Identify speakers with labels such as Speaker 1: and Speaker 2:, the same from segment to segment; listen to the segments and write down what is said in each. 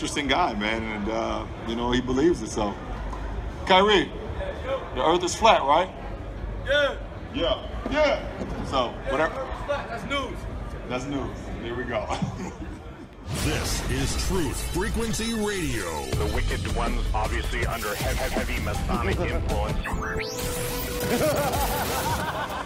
Speaker 1: he's an interesting guy, man, and uh, you know he believes it. So, Kyrie, the Earth is flat, right?
Speaker 2: Yeah.
Speaker 1: Yeah. Yeah. So whatever.
Speaker 2: That's news.
Speaker 1: That's news. Here we go.
Speaker 3: This is Truth Frequency Radio.
Speaker 4: The Wicked Ones obviously under heavy, heavy Masonic influence.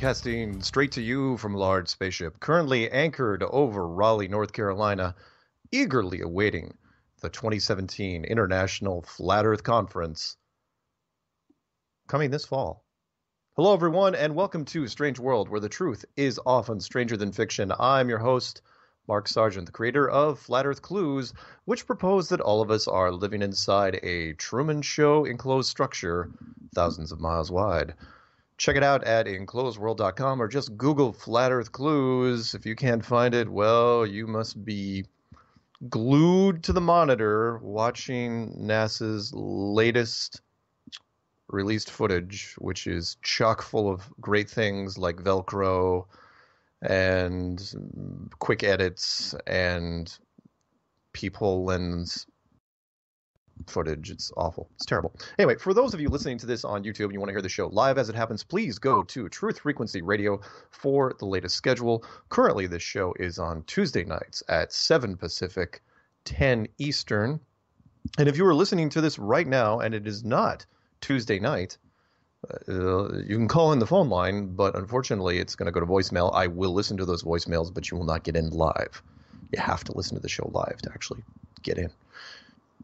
Speaker 5: Broadcasting straight to you from large spaceship, currently anchored over Raleigh, North Carolina, eagerly awaiting the 2017 International Flat Earth Conference coming this fall. Hello, everyone, and welcome to Strange World, where the truth is often stranger than fiction. I'm your host, Mark Sargent, the creator of Flat Earth Clues, which propose that all of us are living inside a Truman Show enclosed structure thousands of miles wide. Check it out at enclosedworld.com or just Google Flat Earth Clues. If you can't find it, well, you must be glued to the monitor watching NASA's latest released footage, which is chock full of great things like Velcro and quick edits and peephole lens footage. It's awful. It's terrible. Anyway, for those of you listening to this on YouTube and you want to hear the show live as it happens, please go to Truth Frequency Radio for the latest schedule. Currently, this show is on Tuesday nights at 7 Pacific, 10 Eastern. And if you are listening to this right now and it is not Tuesday night, uh, you can call in the phone line, but unfortunately, it's going to go to voicemail. I will listen to those voicemails, but you will not get in live. You have to listen to the show live to actually get in.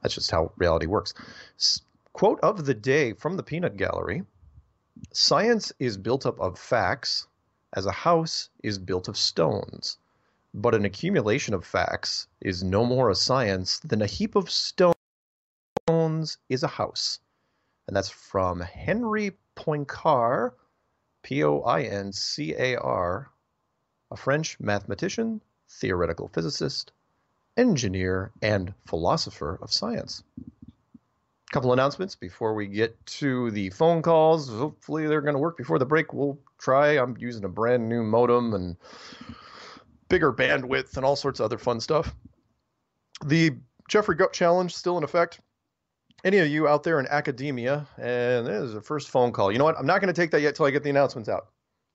Speaker 5: That's just how reality works. S- quote of the day from the Peanut Gallery Science is built up of facts, as a house is built of stones. But an accumulation of facts is no more a science than a heap of stones is a house. And that's from Henry Poincar, P O I N C A R, a French mathematician, theoretical physicist, engineer, and philosopher of science. A couple announcements before we get to the phone calls. Hopefully, they're going to work before the break. We'll try. I'm using a brand new modem and bigger bandwidth and all sorts of other fun stuff. The Jeffrey Gut Challenge still in effect. Any of you out there in academia, and this is the first phone call. You know what? I'm not going to take that yet till I get the announcements out.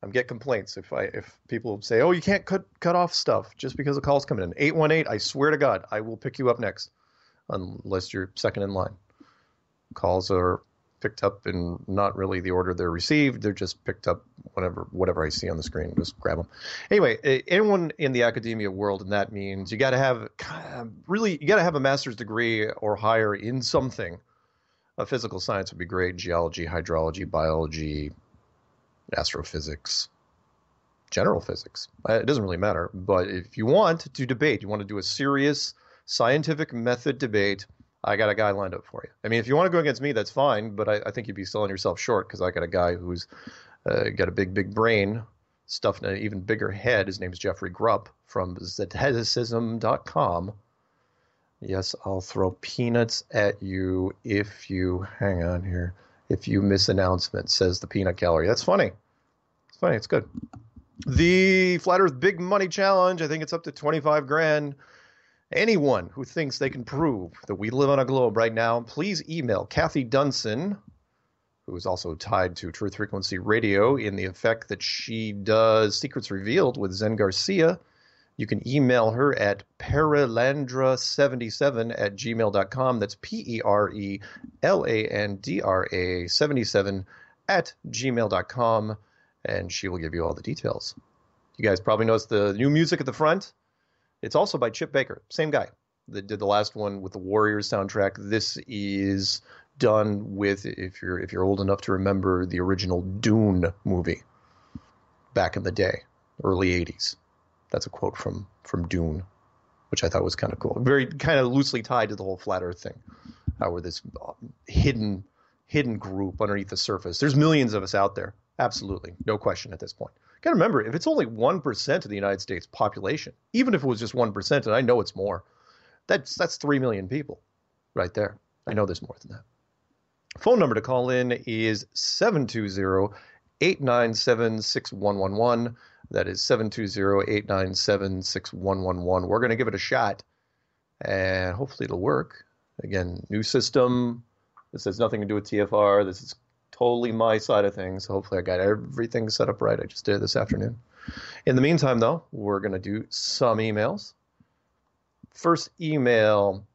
Speaker 5: I'm get complaints if I if people say, "Oh, you can't cut cut off stuff just because a call's coming in." 818, I swear to God, I will pick you up next unless you're second in line. Calls are picked up in not really the order they're received. They're just picked up whatever whatever I see on the screen. Just grab them. Anyway, anyone in the academia world, and that means you got to have really you got to have a master's degree or higher in something. A physical science would be great. Geology, hydrology, biology, astrophysics, general physics. Uh, It doesn't really matter. But if you want to debate, you want to do a serious scientific method debate, I got a guy lined up for you. I mean, if you want to go against me, that's fine. But I, I think you'd be selling yourself short because I got a guy who's uh, got a big, big brain, stuffed in an even bigger head. His name's Jeffrey Grupp from Zeticism.com. Yes, I'll throw peanuts at you if you hang on here. If you miss announcement, says the peanut gallery. That's funny. It's funny. It's good. The Flat Earth Big Money Challenge. I think it's up to twenty-five grand. Anyone who thinks they can prove that we live on a globe right now, please email Kathy Dunson, who is also tied to Truth Frequency Radio in the effect that she does Secrets Revealed with Zen Garcia. You can email her at perelandra77 at gmail.com. That's P E R E L A N D R A 77 at gmail.com, and she will give you all the details. You guys probably noticed the new music at the front. It's also by Chip Baker, same guy that did the last one with the Warriors soundtrack. This is done with if you're if you're old enough to remember the original Dune movie back in the day, early 80s. That's a quote from from Dune, which I thought was kind of cool. Very kind of loosely tied to the whole flat Earth thing, how we're this uh, hidden hidden group underneath the surface. There's millions of us out there, absolutely, no question at this point. Got to remember, if it's only one percent of the United States population, even if it was just one percent, and I know it's more, that's that's three million people, right there. I know there's more than that. Phone number to call in is 720 897 6111. That is 720 897 6111. We're going to give it a shot and hopefully it'll work. Again, new system. This has nothing to do with TFR. This is totally my side of things. Hopefully, I got everything set up right. I just did it this afternoon. In the meantime, though, we're going to do some emails. First email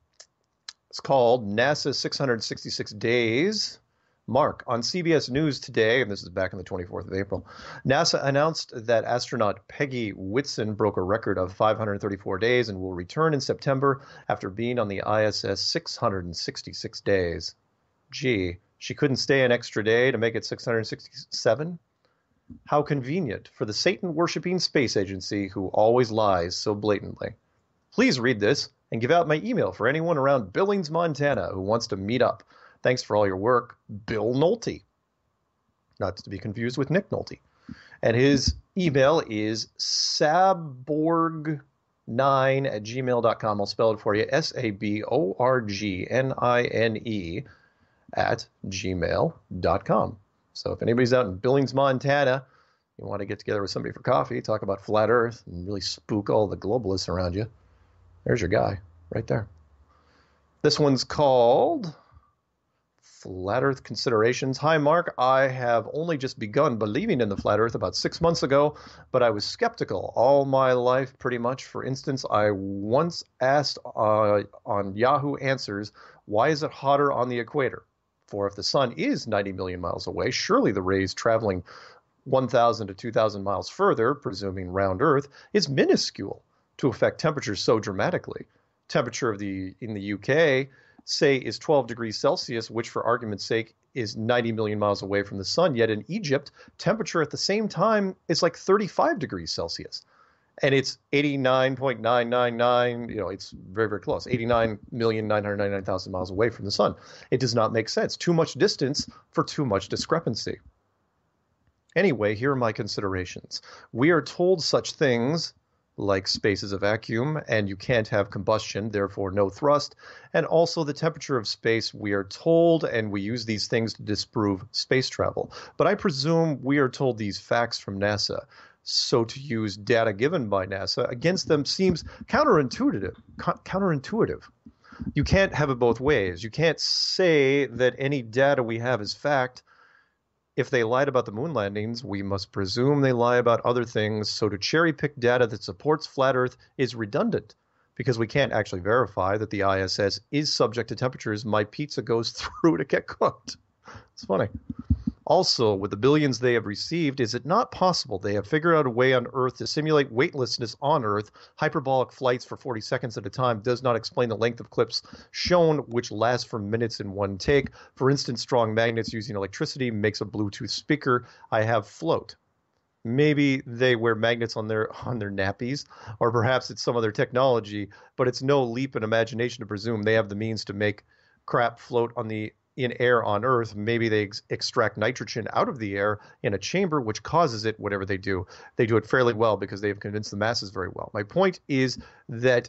Speaker 5: is called NASA 666 Days. Mark, on CBS News today, and this is back on the 24th of April, NASA announced that astronaut Peggy Whitson broke a record of 534 days and will return in September after being on the ISS 666 days. Gee, she couldn't stay an extra day to make it 667? How convenient for the Satan worshipping space agency who always lies so blatantly. Please read this and give out my email for anyone around Billings, Montana who wants to meet up. Thanks for all your work, Bill Nolte. Not to be confused with Nick Nolte. And his email is saborg9 at gmail.com. I'll spell it for you S A B O R G N I N E at gmail.com. So if anybody's out in Billings, Montana, you want to get together with somebody for coffee, talk about flat Earth, and really spook all the globalists around you, there's your guy right there. This one's called Flat Earth Considerations. Hi, Mark. I have only just begun believing in the flat Earth about six months ago, but I was skeptical all my life, pretty much. For instance, I once asked uh, on Yahoo Answers, why is it hotter on the equator? For if the sun is 90 million miles away, surely the rays traveling 1,000 to 2,000 miles further, presuming round Earth, is minuscule to affect temperatures so dramatically. Temperature of the in the UK say is 12 degrees Celsius, which for argument's sake is 90 million miles away from the sun. Yet in Egypt, temperature at the same time is like 35 degrees Celsius. And it's 89.999, you know, it's very, very close. 89,999,000 miles away from the sun. It does not make sense. Too much distance for too much discrepancy. Anyway, here are my considerations. We are told such things like space is a vacuum and you can't have combustion, therefore no thrust, and also the temperature of space we are told, and we use these things to disprove space travel. But I presume we are told these facts from NASA. So to use data given by NASA against them seems counterintuitive. Co- counterintuitive. You can't have it both ways. You can't say that any data we have is fact if they lied about the moon landings, we must presume they lie about other things. So to cherry pick data that supports flat Earth is redundant because we can't actually verify that the ISS is subject to temperatures my pizza goes through to get cooked. It's funny. Also, with the billions they have received, is it not possible they have figured out a way on Earth to simulate weightlessness on Earth? Hyperbolic flights for 40 seconds at a time does not explain the length of clips shown, which last for minutes in one take. For instance, strong magnets using electricity makes a Bluetooth speaker. I have float. Maybe they wear magnets on their on their nappies, or perhaps it's some other technology. But it's no leap in imagination to presume they have the means to make crap float on the in air on Earth, maybe they ex- extract nitrogen out of the air in a chamber, which causes it, whatever they do. They do it fairly well because they have convinced the masses very well. My point is that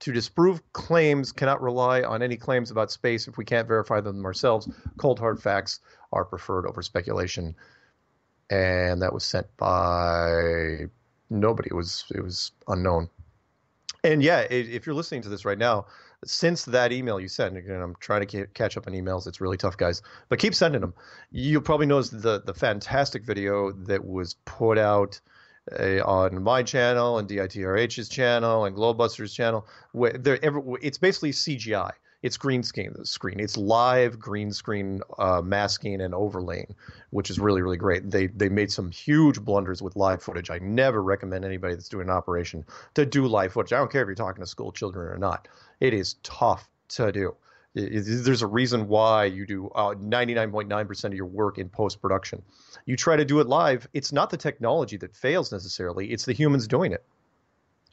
Speaker 5: to disprove claims cannot rely on any claims about space if we can't verify them ourselves. Cold hard facts are preferred over speculation. And that was sent by nobody. It was it was unknown. And yeah, if you're listening to this right now, since that email you sent, again, I'm trying to catch up on emails. It's really tough, guys, but keep sending them. You'll probably notice the the fantastic video that was put out uh, on my channel and DITRH's channel and Globusters channel. Where every, it's basically CGI. It's green screen. Screen. It's live green screen uh, masking and overlaying, which is really really great. They they made some huge blunders with live footage. I never recommend anybody that's doing an operation to do live footage. I don't care if you're talking to school children or not. It is tough to do. There's a reason why you do uh, 99.9% of your work in post production. You try to do it live, it's not the technology that fails necessarily, it's the humans doing it.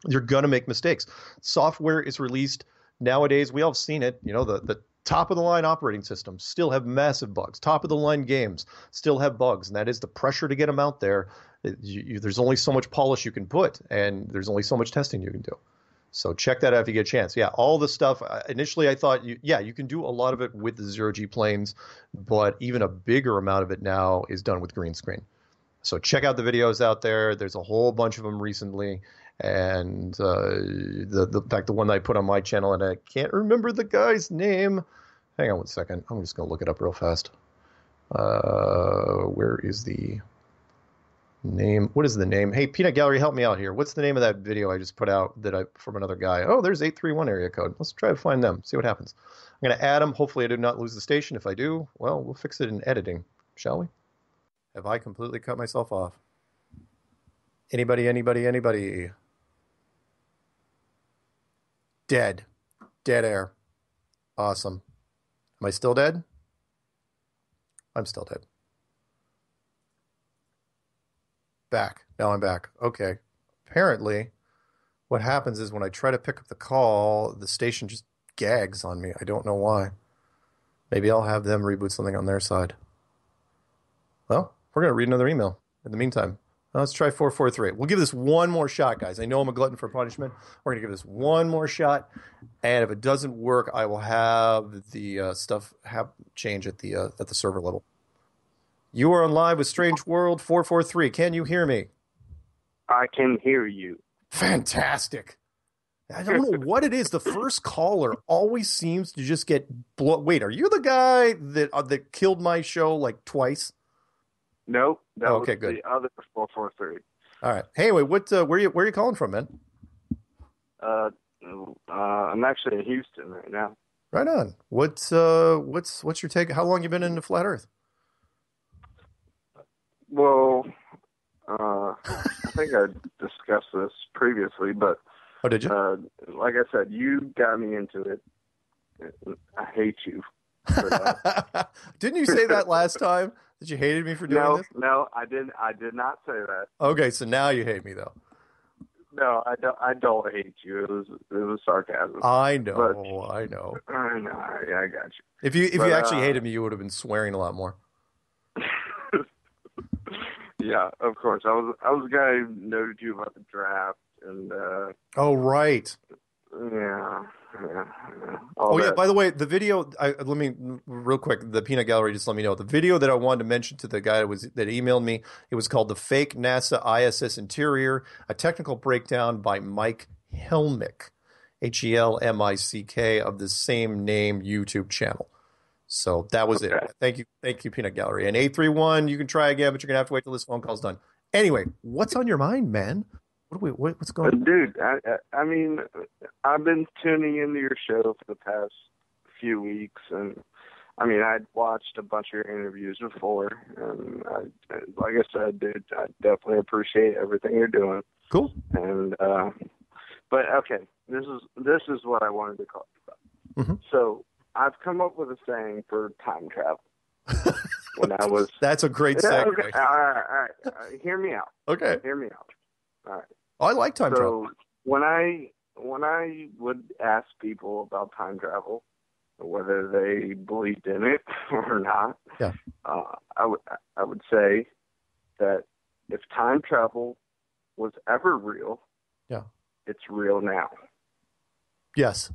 Speaker 5: You're going to make mistakes. Software is released nowadays, we all have seen it, you know, the, the top of the line operating systems still have massive bugs. Top of the line games still have bugs, and that is the pressure to get them out there. It- you- there's only so much polish you can put, and there's only so much testing you can do. So check that out if you get a chance. Yeah, all the stuff. uh, Initially, I thought, you, yeah, you can do a lot of it with the zero G planes, but even a bigger amount of it now is done with green screen. So check out the videos out there. There's a whole bunch of them recently, and uh, the the fact the one that I put on my channel, and I can't remember the guy's name. Hang on one second. I'm just gonna look it up real fast. Uh, where is the name? What is the name? Hey, Peanut Gallery, help me out here. What's the name of that video I just put out that I from another guy? Oh, there's 831 area code. Let's try to find them. See what happens. I'm gonna add them. Hopefully, I do not lose the station. If I do, well, we'll fix it in editing, shall we? Have I completely cut myself off? Anybody? Anybody? Anybody? Dead. Dead air. Awesome. Am I still dead? I'm still dead. Back. Now I'm back. Okay. Apparently, what happens is when I try to pick up the call, the station just gags on me. I don't know why. Maybe I'll have them reboot something on their side. Well, we're going to read another email in the meantime. Let's try 443. We'll give this one more shot, guys. I know I'm a glutton for punishment. We're going to give this one more shot. And if it doesn't work, I will have the uh, stuff have change at the uh, at the server level. You are on live with Strange World 443. Can you hear me?
Speaker 6: I can hear you.
Speaker 5: Fantastic. I don't know what it is. The first caller always seems to just get blow. Wait, are you the guy that uh, that killed my show like twice?
Speaker 6: Nope. That
Speaker 5: Oh, okay,
Speaker 6: was
Speaker 5: good.
Speaker 6: the other 443.
Speaker 5: All right. Hey, wait, what? Uh, where you where are you calling from, man?
Speaker 6: Uh, uh, I'm actually in Houston right now.
Speaker 5: Right on. What's uh what's what's your take? How long you been into flat Earth?
Speaker 6: Well, uh, I think I discussed this previously, but
Speaker 5: Oh, did you?
Speaker 6: uh, like I said, you got me into it. I hate you. for that.
Speaker 5: Didn't you say that last time that you hated me for doing
Speaker 6: no,
Speaker 5: this?
Speaker 6: no, I didn't. I did not say that.
Speaker 5: Okay, so now you hate me though.
Speaker 6: No, I don't. I don't hate you. It was it was sarcasm.
Speaker 5: I know,
Speaker 6: But-
Speaker 5: I know.
Speaker 6: I know. Yeah, I got you.
Speaker 5: If you if
Speaker 6: But,
Speaker 5: you actually
Speaker 6: uh,
Speaker 5: hated me, you would have been swearing a lot more.
Speaker 6: yeah, of course. I was I was the guy who noted you about the draft and uh
Speaker 5: Oh right.
Speaker 6: Yeah, yeah,
Speaker 5: Oh yeah. By the way, the video. I, let me real quick. The peanut gallery just let me know the video that I wanted to mention to the guy that was that emailed me. It was called the fake NASA ISS interior, a technical breakdown by Mike Helmick, H E L M I C K of the same name YouTube channel. So that was
Speaker 6: Okay.
Speaker 5: it. Thank you, thank you, Peanut Gallery. And eight three one, you can try again, but you're gonna have to wait till this phone call's done. Anyway, what's on your mind, man? What do we? What, what's going? On?
Speaker 6: dude, I, I mean, I've been tuning into your show for the past few weeks, and I mean, I'd watched a bunch of your interviews before, and I, like I said, dude, I definitely appreciate everything you're doing.
Speaker 5: Cool.
Speaker 6: And uh, but okay, this is this is what I wanted to talk about.
Speaker 5: Mhm.
Speaker 6: So I've come up with a saying for time travel. when I was
Speaker 5: That's a great
Speaker 6: Yeah,
Speaker 5: segue.
Speaker 6: okay, all right, all right, all right, hear me out.
Speaker 5: Okay.
Speaker 6: Hear me out. All right.
Speaker 5: I like time
Speaker 6: so
Speaker 5: travel.
Speaker 6: when I when I would ask people about time travel, whether they believed in it or not,
Speaker 5: Yeah.
Speaker 6: uh, I would I would say that if time travel was ever real,
Speaker 5: Yeah.
Speaker 6: it's real now.
Speaker 5: Yes.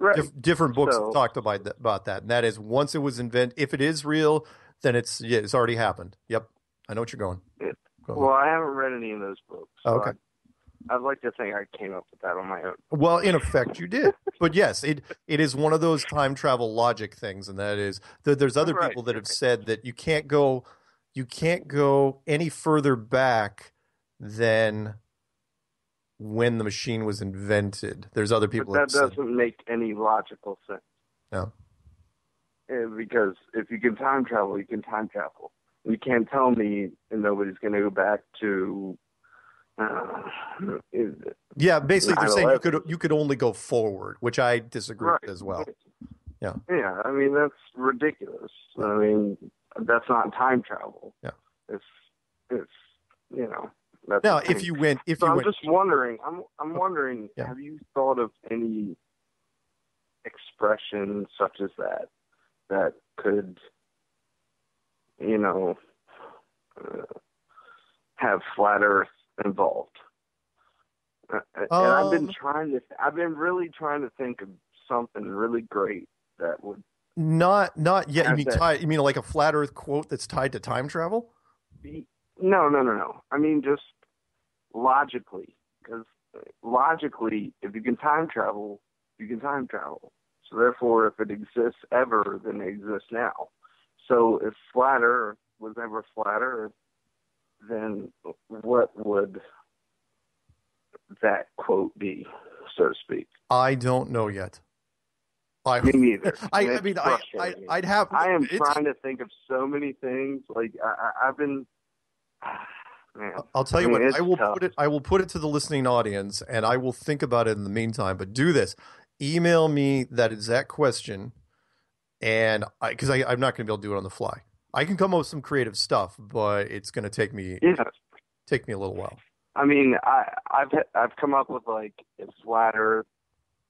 Speaker 6: Right.
Speaker 5: Dif- different books
Speaker 6: So-
Speaker 5: talked about that, about that, and that is once it was invented, if it is real, then it's yeah, it's already happened. Yep, I know what you're going.
Speaker 6: It-
Speaker 5: Go on.
Speaker 6: Well, I haven't read any of those books. So
Speaker 5: okay.
Speaker 6: I, I'd like to think I came up with that on my own.
Speaker 5: Well, in effect, you did, but yes, it it is one of those time travel logic things, and that is that there's other
Speaker 6: Right,
Speaker 5: people that have said that you can't go, you can't go any further back than when the machine was invented. There's other people
Speaker 6: But that
Speaker 5: that
Speaker 6: doesn't make any logical sense.
Speaker 5: No.
Speaker 6: Eh, Because if you can time travel, you can time travel. You can't tell me nobody's going to go back to. Uh,
Speaker 5: Yeah, basically they're saying you could you could only go forward, which I disagree
Speaker 6: right.
Speaker 5: with as well. Yeah.
Speaker 6: Yeah, I mean that's ridiculous. I mean that's not time travel.
Speaker 5: Yeah.
Speaker 6: It's it's you know that's
Speaker 5: Now, if you went if
Speaker 6: So
Speaker 5: you
Speaker 6: I'm
Speaker 5: went
Speaker 6: just wondering. I'm I'm wondering.
Speaker 5: Yeah.
Speaker 6: Have you thought of any expression such as that that could, you know, uh, have flat Earth involved? Uh, and I've been
Speaker 5: Um,
Speaker 6: trying to. I've been really trying to think of something really great that would.
Speaker 5: not not yet. You mean
Speaker 6: that-
Speaker 5: tie, you mean like a flat Earth quote that's tied to time travel?
Speaker 6: be no no no no i mean just logically because logically if you can time travel you can time travel so therefore if it exists ever then it exists now so if flat earth was ever flat earth then what would that quote be so to speak
Speaker 5: I don't know yet. I
Speaker 6: me neither
Speaker 5: I, I mean I, I, I'd have.
Speaker 6: I am trying to think of so many things. Like I, I, I've been, man.
Speaker 5: I'll tell you
Speaker 6: mean,
Speaker 5: what. I will
Speaker 6: tough.
Speaker 5: put it. I will put it to the listening audience, and I will think about it in the meantime. But do this: email me that exact question, and because I, I'm not going to be able to do it on the fly. I can come up with some creative stuff, but it's going to take me
Speaker 6: Yeah,
Speaker 5: take me a little while.
Speaker 6: I mean, I, I've I've come up with like if flat Earth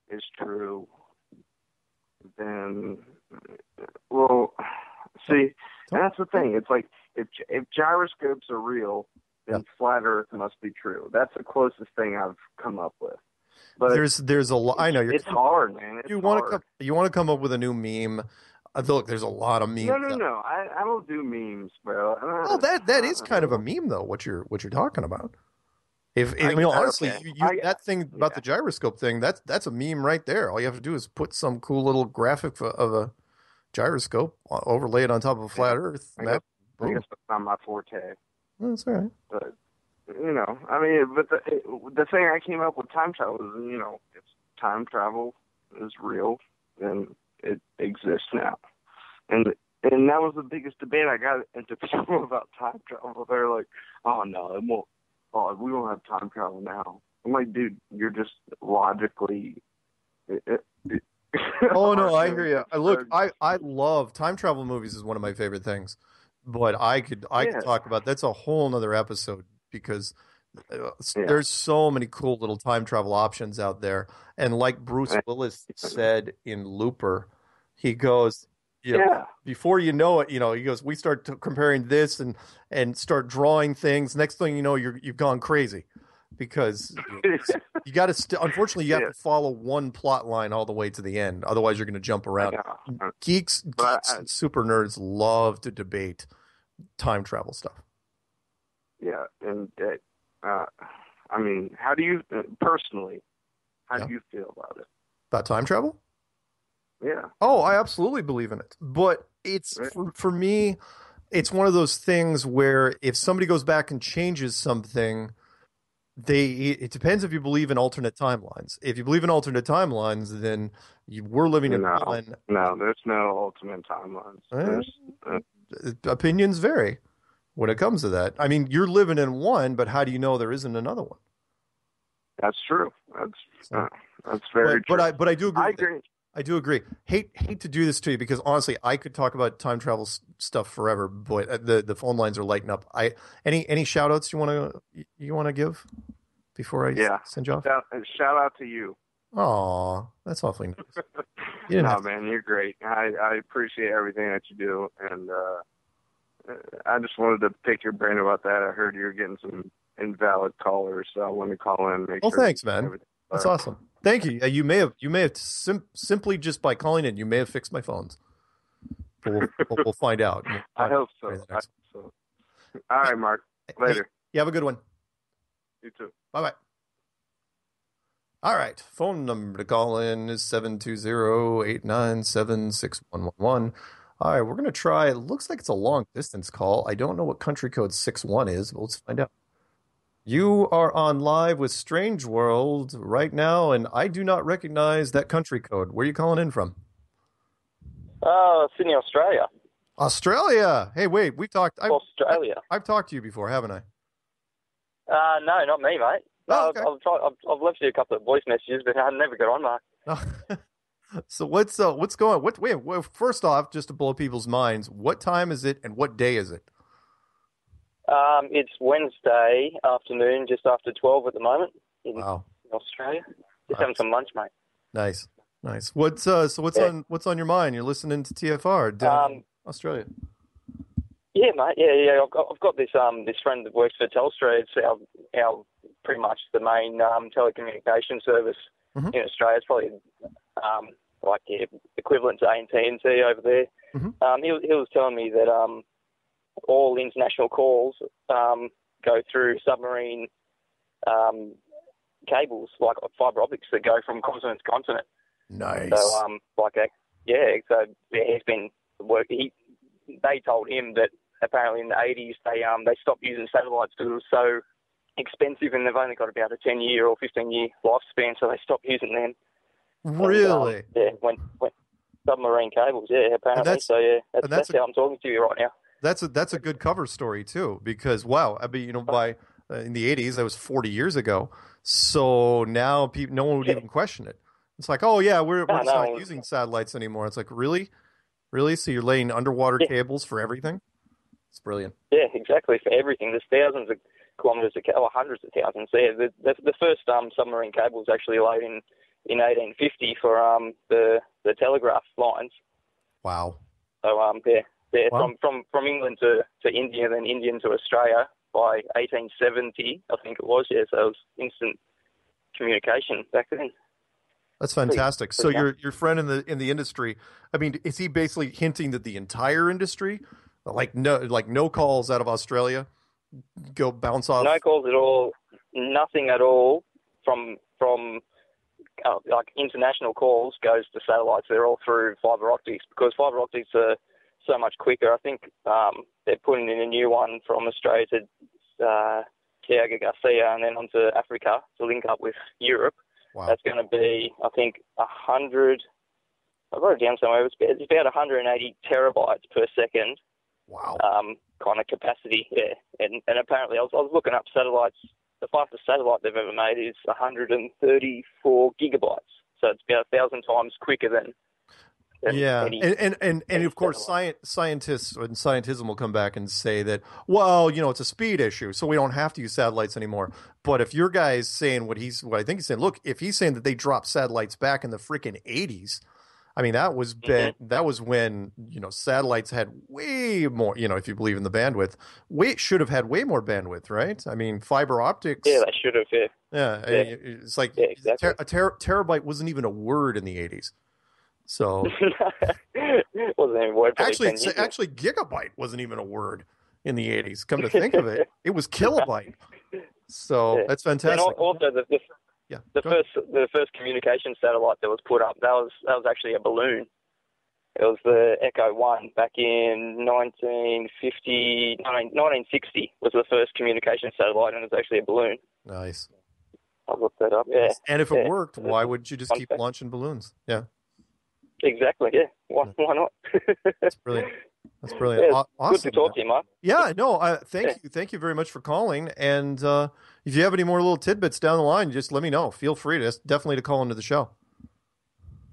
Speaker 6: is true, then well, see, that's the thing. It's like if if gyroscopes are real, then flat Earth must be true. That's the closest thing I've come up with. But
Speaker 5: there's there's a lot. I know you're.
Speaker 6: it's hard, man. It's
Speaker 5: you want to come. You want to come up with a new meme. Uh, look, there's a lot of memes.
Speaker 6: No, no, no. I, I don't do memes, bro.
Speaker 5: Well, that that is kind of a meme, though. What you're what you're talking about. If I,
Speaker 6: I-
Speaker 5: mean, honestly,
Speaker 6: okay.
Speaker 5: you, you,
Speaker 6: I-
Speaker 5: that thing about the gyroscope thing, that's that's a meme right there. All you have to do is put some cool little graphic of- a gyroscope, overlay it on top of a flat Earth.
Speaker 6: I guess,
Speaker 5: that-
Speaker 6: I guess that's not my forte.
Speaker 5: That's all right.
Speaker 6: But you know, I mean, but the the thing I came up with time travel is, you know, if time travel is real, then it exists now, and and that was the biggest debate I got into people about time travel. They're like, "Oh no, it won't. Oh, we won't have time travel now." I'm like, dude, you're just logically. It, it, it,
Speaker 5: Oh no, I hear you. I look. I I love time travel movies. Is one of my favorite things, but I could I
Speaker 6: Yeah.
Speaker 5: could talk about that's a whole nother episode because uh,
Speaker 6: Yeah.
Speaker 5: there's so many cool little time travel options out there. And like Bruce Willis said in Looper, he goes, you know,
Speaker 6: Yeah.
Speaker 5: before you know it, you know, he goes, we start to comparing this and and start drawing things. Next thing you know, you're you've gone crazy because you got to. St- unfortunately, you have
Speaker 6: Yeah.
Speaker 5: to follow one plot line all the way to the end. Otherwise, you're going to jump around. Geeks, geeks
Speaker 6: I-
Speaker 5: and super nerds love to debate time travel stuff.
Speaker 6: Yeah, and uh, uh, I mean, how do you uh, personally? How
Speaker 5: Yeah.
Speaker 6: do you feel about it?
Speaker 5: About time travel?
Speaker 6: Yeah,
Speaker 5: Oh, I absolutely believe in it. But it's
Speaker 6: Right.
Speaker 5: for, for me, it's one of those things where if somebody goes back and changes something, they it depends if you believe in alternate timelines. If you believe in alternate timelines, then you, we're living in
Speaker 6: No.
Speaker 5: one.
Speaker 6: no, there's no alternate timelines.
Speaker 5: Eh?
Speaker 6: Uh,
Speaker 5: Opinions vary when it comes to that. I mean, you're living in one, but how do you know there isn't another one?
Speaker 6: that's true. That's uh, that's very
Speaker 5: but, but. I but I do agree.
Speaker 6: I agree.
Speaker 5: I do agree. Hate hate to do this to you because honestly, I could talk about time travel s- stuff forever. But uh, the the phone lines are lighting up. I any any shout outs you want to you want to give before I
Speaker 6: Yeah.
Speaker 5: send you off?
Speaker 6: Shout, uh, shout out to you.
Speaker 5: Aw, that's awfully nice. You
Speaker 6: no, man, you're great. I I appreciate everything that you do, and uh, I just wanted to pick your brain about that. I heard you're getting some invalid callers, so I wanted to call in. and Make
Speaker 5: Oh,
Speaker 6: sure
Speaker 5: thanks, man. That's awesome. Thank you. Uh, You may have you may have sim- simply just by calling in, you may have fixed my phones. We'll, we'll, we'll find out. We'll
Speaker 6: I hope so. I hope so. All right, Mark. Later.
Speaker 5: you have a good one.
Speaker 6: You too.
Speaker 5: Bye bye. All right. Phone number to call in is 720-897-6111. All right, we're going to try. It looks like it's a long distance call. I don't know what country code 61 is, but let's find out. You are on live with Strange World right now, and I do not recognize that country code. Where are you calling in from?
Speaker 7: Uh, Sydney, Australia.
Speaker 5: Australia. Hey, wait, We've talked. I've,
Speaker 7: Australia.
Speaker 5: I've talked to you before, haven't I?
Speaker 7: Uh, no, not me, mate. No,
Speaker 5: Oh, okay.
Speaker 7: I've, I've, tried, I've, I've left you a couple of voice messages, but I never got on, Mark.
Speaker 5: So what's uh, what's going? What? Wait. Well, first off, just to blow people's minds, what time is it and what day is it?
Speaker 7: Um, it's Wednesday afternoon, just after 12 at the moment in
Speaker 5: Wow.
Speaker 7: Australia. Just having some lunch, mate.
Speaker 5: Nice, nice. What's uh? So what's
Speaker 7: Yeah.
Speaker 5: on what's on your mind? You're listening to TFR down in
Speaker 7: Um,
Speaker 5: Australia.
Speaker 7: Yeah, mate. Yeah, yeah. I've got, I've got this um this friend that works for Telstra. It's our our pretty much the main um, telecommunication service
Speaker 5: Mhm.
Speaker 7: in Australia. It's probably um like yeah, equivalent to AT and T over there.
Speaker 5: Mhm.
Speaker 7: Um, he was he was telling me that um all international calls um go through submarine um cables like fiber optics that go from continent to continent.
Speaker 5: Nice.
Speaker 7: So um, like uh, yeah, so yeah, he's been work. He they told him that apparently in the eighties they um they stopped using satellites because it was so expensive and they've only got about a ten year or fifteen year lifespan, so they stopped using them. And, um,
Speaker 5: really?
Speaker 7: yeah, went went submarine cables. Yeah, apparently.
Speaker 5: that's-
Speaker 7: so yeah, that's,
Speaker 5: that's
Speaker 7: that's,
Speaker 5: a-
Speaker 7: how I'm talking to you right now.
Speaker 5: That's a that's a good cover story too, because wow, I mean, you know, by uh, in the '80s, that was 40 years ago. So now, people, no one would even question it. It's like, oh yeah, we're, we're
Speaker 7: No,
Speaker 5: not
Speaker 7: no.
Speaker 5: using satellites anymore. It's like, really, really? So you're laying underwater
Speaker 7: Yeah.
Speaker 5: cables for everything? It's brilliant.
Speaker 7: Yeah, exactly. For everything, there's thousands of kilometres of ca- or hundreds of thousands. Yeah, the, the, the first um, submarine cable was actually laid in in 1850 for um, the the telegraph lines.
Speaker 5: Wow.
Speaker 7: So um, yeah, yeah,
Speaker 5: Wow.
Speaker 7: from from from England to to India, then Indian to Australia by 1870, I think it was. Yeah, so it was instant communication back then.
Speaker 5: That's fantastic. So your your friend in the in the industry, I mean, is he basically hinting that the entire industry, like no like no calls out of Australia, go bounce off?
Speaker 7: No calls at all, nothing at all from from uh, like international calls goes to satellites. They're all through fiber optics because fiber optics are so much quicker. I think um, they're putting in a new one from Australia to uh, Diego Garcia and then onto Africa to link up with Europe.
Speaker 5: Wow.
Speaker 7: That's going to be, I think, a hundred. I wrote it down somewhere. It's about, it's about 180 terabytes per second
Speaker 5: Wow.
Speaker 7: um, kind of capacity. Yeah, and and apparently I was, I was looking up satellites. The fastest satellite they've ever made is 134 gigabytes. So it's about a thousand times quicker than. than
Speaker 5: yeah,
Speaker 7: any-
Speaker 5: and and and, and of course, science, scientists and scientism will come back and say that, well, you know, it's a speed issue, so we don't have to use satellites anymore. But if your guy's saying what he's, what I think he's saying, look, if he's saying that they dropped satellites back in the freaking eighties, I mean, that was mm-hmm. ben, that was when you know satellites had way more. You know, if you believe in the bandwidth, way should have had way more bandwidth, right? I mean, fiber optics.
Speaker 7: yeah, that should have. Yeah,
Speaker 5: Yeah,
Speaker 7: Yeah.
Speaker 5: It's like
Speaker 7: Yeah, exactly.
Speaker 5: ter- a ter- terabyte wasn't even a word in the eighties. So
Speaker 7: wasn't even word.
Speaker 5: actually,
Speaker 7: 10
Speaker 5: actually, gigabyte wasn't even a word in the eighties. Come to think of it, it was kilobyte. So that's fantastic.
Speaker 7: al- also the, the
Speaker 5: yeah,
Speaker 7: the
Speaker 5: go ahead.
Speaker 7: first the first communication satellite that was put up that was that was actually a balloon. It was the Echo One back in 1950, 1960 was the first communication satellite, and it was actually a balloon.
Speaker 5: nice.
Speaker 7: I looked that up. Yeah,
Speaker 5: And if it
Speaker 7: Yeah.
Speaker 5: worked, why wouldn't you just keep launching balloons? Yeah,
Speaker 7: exactly. Yeah, why, why not?
Speaker 5: that's brilliant. That's brilliant.
Speaker 7: Yeah,
Speaker 5: Aw-
Speaker 7: Good to talk to you, Mark.
Speaker 5: Yeah, no, uh, thank
Speaker 7: Yeah.
Speaker 5: you, thank you very much for calling. And uh, if you have any more little tidbits down the line, just let me know. Feel free to definitely to call into the show.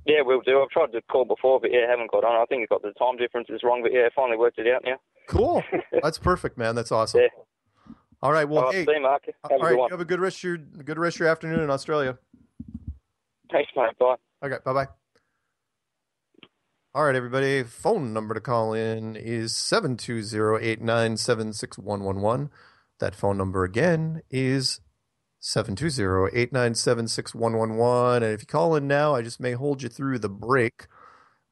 Speaker 7: Yeah, we'll do. I've tried to call before, but yeah, haven't got on. I think I got the time difference is wrong, but yeah, finally worked it out now.
Speaker 5: Cool. That's perfect, man. That's awesome.
Speaker 7: Yeah.
Speaker 5: All right. Well,
Speaker 7: all right,
Speaker 5: hey,
Speaker 7: Mark. Have
Speaker 5: all
Speaker 7: a
Speaker 5: right,
Speaker 7: good
Speaker 5: one. Have a good rest of your good rest of your afternoon in Australia.
Speaker 7: Thanks, mate. Bye.
Speaker 5: Okay. Bye. Bye. All right, everybody. Phone number to call in is 720 897 6111. That phone number again is 720-897-6111 and if you call in now i just may hold you through the break.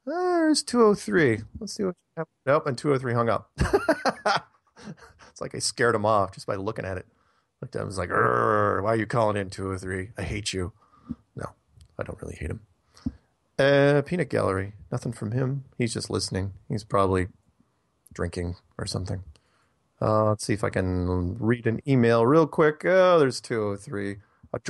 Speaker 5: There's 203 let's see what happened nope and 203 hung up. It's like i scared him off just by looking at it. Looked at him was like "Arr, why are you calling in 203 i hate you. No i don't really hate him. Uh peanut gallery nothing from him. He's just listening. He's probably drinking or something Uh, let's see if I can read an email real quick. Oh, there's 203.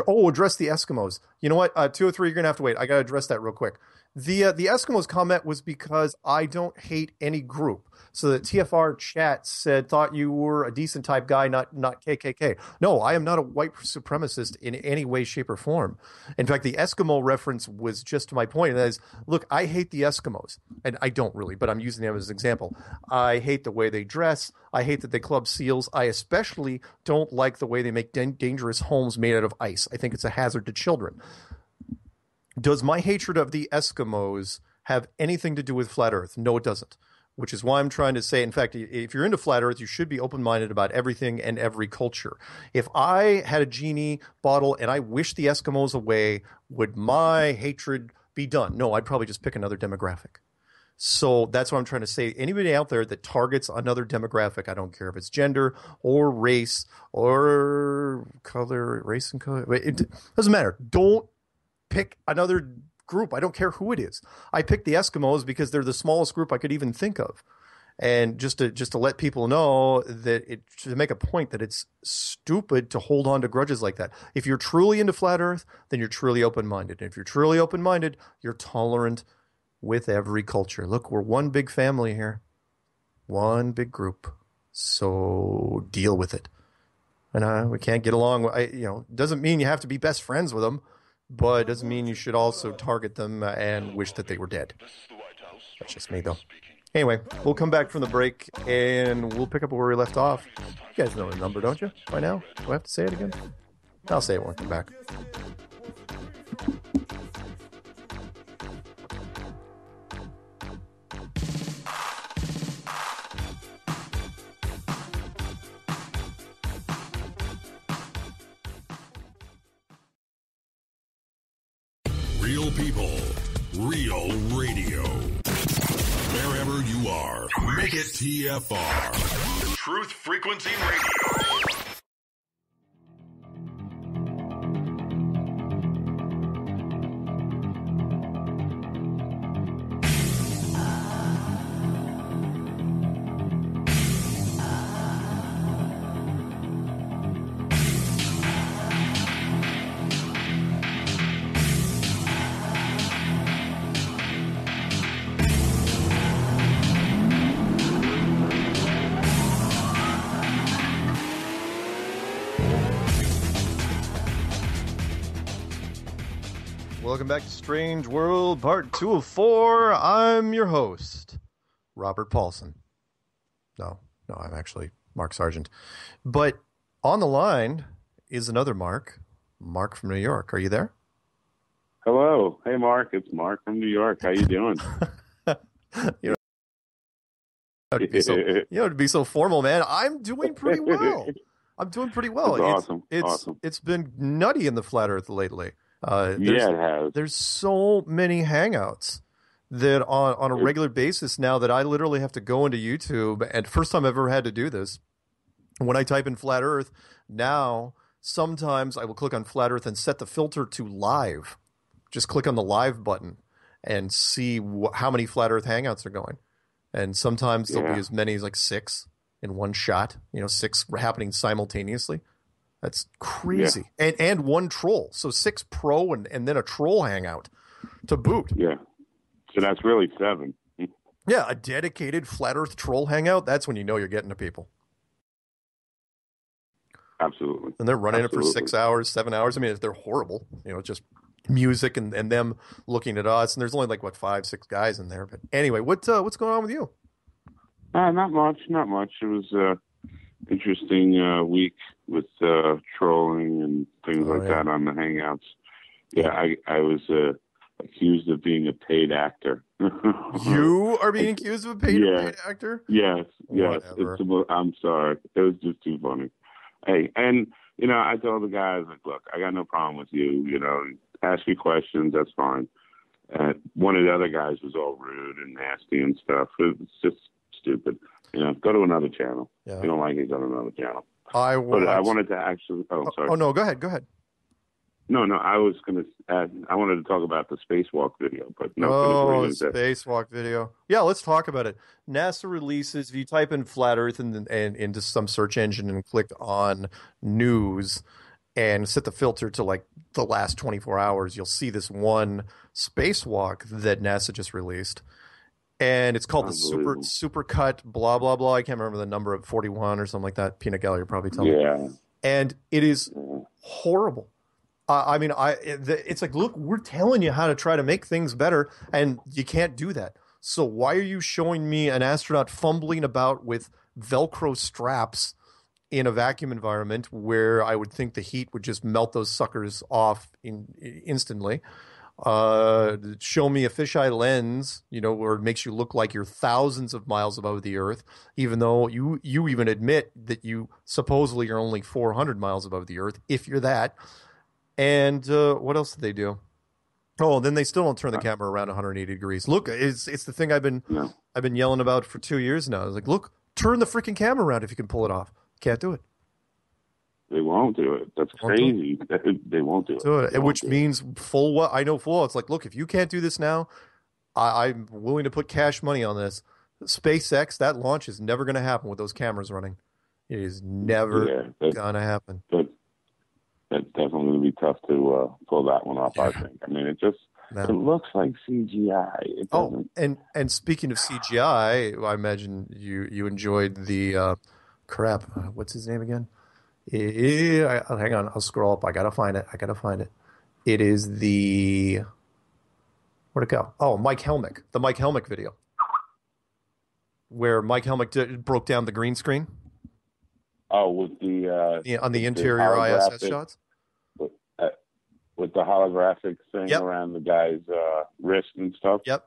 Speaker 5: Oh, address the Eskimos. You know what? Uh, 203, you're going to have to wait. I got to address that real quick. The uh, the Eskimos comment was because I don't hate any group. So the TFR chat said thought you were a decent type guy, not not KKK. No, I am not a white supremacist in any way, shape, or form. In fact, the Eskimo reference was just to my point. And that is, look, I hate the Eskimos, and I don't really, but I'm using them as an example. I hate the way they dress. I hate that they club seals. I especially don't like the way they make dan- dangerous homes made out of ice. I think it's a hazard to children. Does my hatred of the Eskimos have anything to do with flat Earth? No, it doesn't. Which is why I'm trying to say, in fact, if you're into flat Earth, you should be open minded about everything and every culture. If I had a genie bottle and I wished the Eskimos away, would my hatred be done? No, I'd probably just pick another demographic. So that's what I'm trying to say. Anybody out there that targets another demographic, I don't care if it's gender or race or color, race and color, it doesn't matter. Don't pick another group. I don't care who it is. I picked the Eskimos because they're the smallest group I could even think of. And just to just to let people know that it to make a point that it's stupid to hold on to grudges like that. If you're truly into flat Earth, then you're truly open minded. And if you're truly open minded, you're tolerant with every culture. Look, we're one big family here, one big group. So deal with it. And uh, we can't get along. I, you know, doesn't mean you have to be best friends with them but it doesn't mean you should also target them and wish that they were dead. That's just me, though. Anyway, we'll come back from the break and we'll pick up where we left off. You guys know the number, don't you? By now? Do I have to say it again? I'll say it when I come back.
Speaker 3: TFR. Truth Frequency Radio.
Speaker 5: Strange World, part two of four. I'm your host, Robert Paulson. No, no, I'm actually Mark Sargent. But on the line is another Mark, Mark from New York. Are you there?
Speaker 8: Hello. Hey, Mark. It's Mark from New York. How you doing?
Speaker 5: you know, it'd be so, you know, it'd be so formal, man. I'm doing pretty well. I'm doing pretty well.
Speaker 8: That's
Speaker 5: it's,
Speaker 8: awesome.
Speaker 5: It's
Speaker 8: Awesome.
Speaker 5: it's been nutty in the flat Earth lately. Uh, there's,
Speaker 8: yeah, it has.
Speaker 5: there's so many hangouts that on, on a regular basis now that I literally have to go into YouTube and first time I've ever had to do this. When I type in flat earth, now sometimes I will click on flat earth and set the filter to live. Just click on the live button and see wh- how many flat earth hangouts are going. And sometimes there'll be as many as like six in one shot, you know, six happening simultaneously. That's crazy. And and one troll. So six pro and, and then a troll hangout to boot.
Speaker 8: Yeah. So that's really seven.
Speaker 5: Yeah, a dedicated flat earth troll hangout. That's when you know you're getting to people.
Speaker 8: Absolutely.
Speaker 5: And they're running it for six hours, seven hours. I mean, they're horrible, you know, just music and, and them looking at us. And there's only like what five, six guys in there. But anyway, what uh, what's going on with you?
Speaker 8: Uh, not much. Not much. It was a interesting uh, week with uh, trolling and things
Speaker 5: Oh,
Speaker 8: like
Speaker 5: yeah.
Speaker 8: that on the Hangouts. Yeah, I I was uh, accused of being a paid actor.
Speaker 5: You are being accused of a paid,
Speaker 8: Yeah.
Speaker 5: paid actor.
Speaker 8: Yes, yes.
Speaker 5: Whatever.
Speaker 8: It's, a- I'm sorry. It was just too funny. Hey, and you know, I told the guys like, look, I got no problem with you. You know, ask me questions. That's fine. And one of the other guys was all rude and nasty and stuff. It was just stupid. You know, go to another channel.
Speaker 5: Yeah.
Speaker 8: If you don't like it, go to another channel.
Speaker 5: I
Speaker 8: But I wanted to actually. Oh, oh, sorry.
Speaker 5: Oh no, go ahead, go ahead.
Speaker 8: No, no, I was going to add, I wanted to talk about the spacewalk video, but no.
Speaker 5: oh, spacewalk video. Yeah, let's talk about it. NASA releases. If you type in flat Earth and, and into some search engine and click on news and set the filter to like the last 24 hours, you'll see this one spacewalk that NASA just released. And it's called the Super. Super Cut blah blah blah. I can't remember the number of 41 or something like that. Peanut Gallery probably tell me.
Speaker 8: Yeah.
Speaker 5: And it is horrible. Uh, I mean, I it's like, look, we're telling you how to try to make things better, and you can't do that. So why are you showing me an astronaut fumbling about with Velcro straps in a vacuum environment where I would think the heat would just melt those suckers off in, instantly? Uh, show me a fisheye lens, you know, where it makes you look like you're thousands of miles above the Earth, even though you you even admit that you supposedly are only 400 miles above the Earth, if you're that. And uh, what else did they do? Oh, then they still don't turn the camera around 180 degrees. Look, it's it's the thing I've been. I've been yelling about for two years now. I was like, look, turn the freaking camera around if you can pull it off. Can't do it.
Speaker 8: They won't do it. That's crazy. They won't do it.
Speaker 5: It.
Speaker 8: Won't
Speaker 5: Which
Speaker 8: do it.
Speaker 5: means full well. I know full well. It's like, look, if you can't do this now, I, I'm willing to put cash money on this. SpaceX, that launch is never going to happen with those cameras running. It is never
Speaker 8: Yeah, that,
Speaker 5: gonna happen.
Speaker 8: that, that's definitely going to be tough to uh, pull that one off, I think. I mean, it just
Speaker 5: No.
Speaker 8: it looks like CGI. It
Speaker 5: Oh,
Speaker 8: doesn't.
Speaker 5: and and speaking of CGI, I imagine you you enjoyed the uh, crap. uh, What's his name again? Eh, I- hang on, I'll scroll up. I gotta find it. I gotta find it. It is the where'd it go? Oh, Mike Helmick, the Mike Helmick video, where Mike Helmick did, broke down the green screen
Speaker 8: Oh, with the uh,
Speaker 5: yeah, on the
Speaker 8: The
Speaker 5: interior ISS shots.
Speaker 8: with, uh, with the holographic thing
Speaker 5: Yep.
Speaker 8: around the guy's uh, wrist and stuff.
Speaker 5: Yep.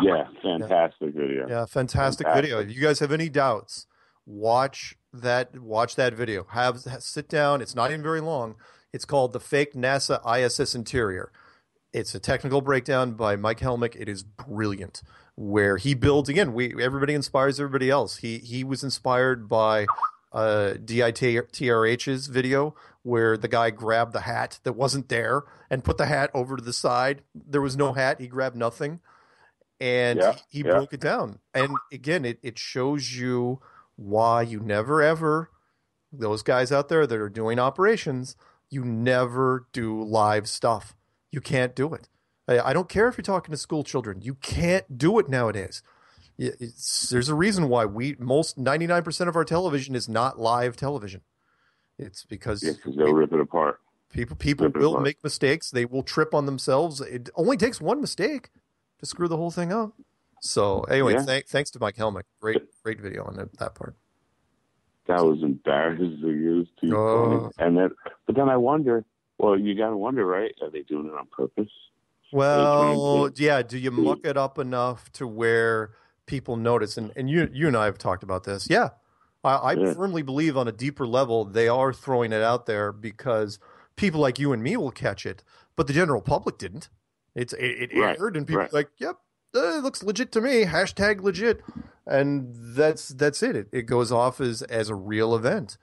Speaker 8: Yeah, fantastic video.
Speaker 5: Yeah, fantastic, video. If you guys have any doubts, watch that watch that video. Have sit down. It's not even very long. It's called the fake NASA ISS interior. It's a technical breakdown by Mike Helmick. It is brilliant. Where he builds again, we everybody inspires everybody else. He he was inspired by uh, DITRH's video where the guy grabbed the hat that wasn't there and put the hat over to the side. There was no hat. He grabbed nothing and
Speaker 8: Yeah,
Speaker 5: he
Speaker 8: yeah.
Speaker 5: broke it down. And again, it, it shows you why you never ever, those guys out there that are doing operations, you never do live stuff. You can't do it. I, don't care if you're talking to school children. You can't do it nowadays. It's, there's a reason why we most 99% of our television is not live television. It's because
Speaker 8: Yeah, they'll rip it apart.
Speaker 5: People people
Speaker 8: Rip
Speaker 5: will make mistakes. They will trip on themselves. It only takes one mistake to screw the whole thing up. So anyway,
Speaker 8: Yeah.
Speaker 5: thank, thanks to Mike Helmick. Great great video on that, that part.
Speaker 8: That was embarrassing. It was too
Speaker 5: Oh.
Speaker 8: And then, but then I wonder. Well, you got to wonder, right? Are they doing it on purpose?
Speaker 5: Well, yeah. Do you muck it up enough to where people notice? And and you you and I have talked about this. Yeah, I, I
Speaker 8: Yeah.
Speaker 5: firmly believe on a deeper level they are throwing it out there because people like you and me will catch it, but the general public didn't. It's it, it
Speaker 8: Right,
Speaker 5: aired and people
Speaker 8: right.
Speaker 5: like, yep, uh, it looks legit to me. Hashtag legit, and that's that's it. It it goes off as as a real event.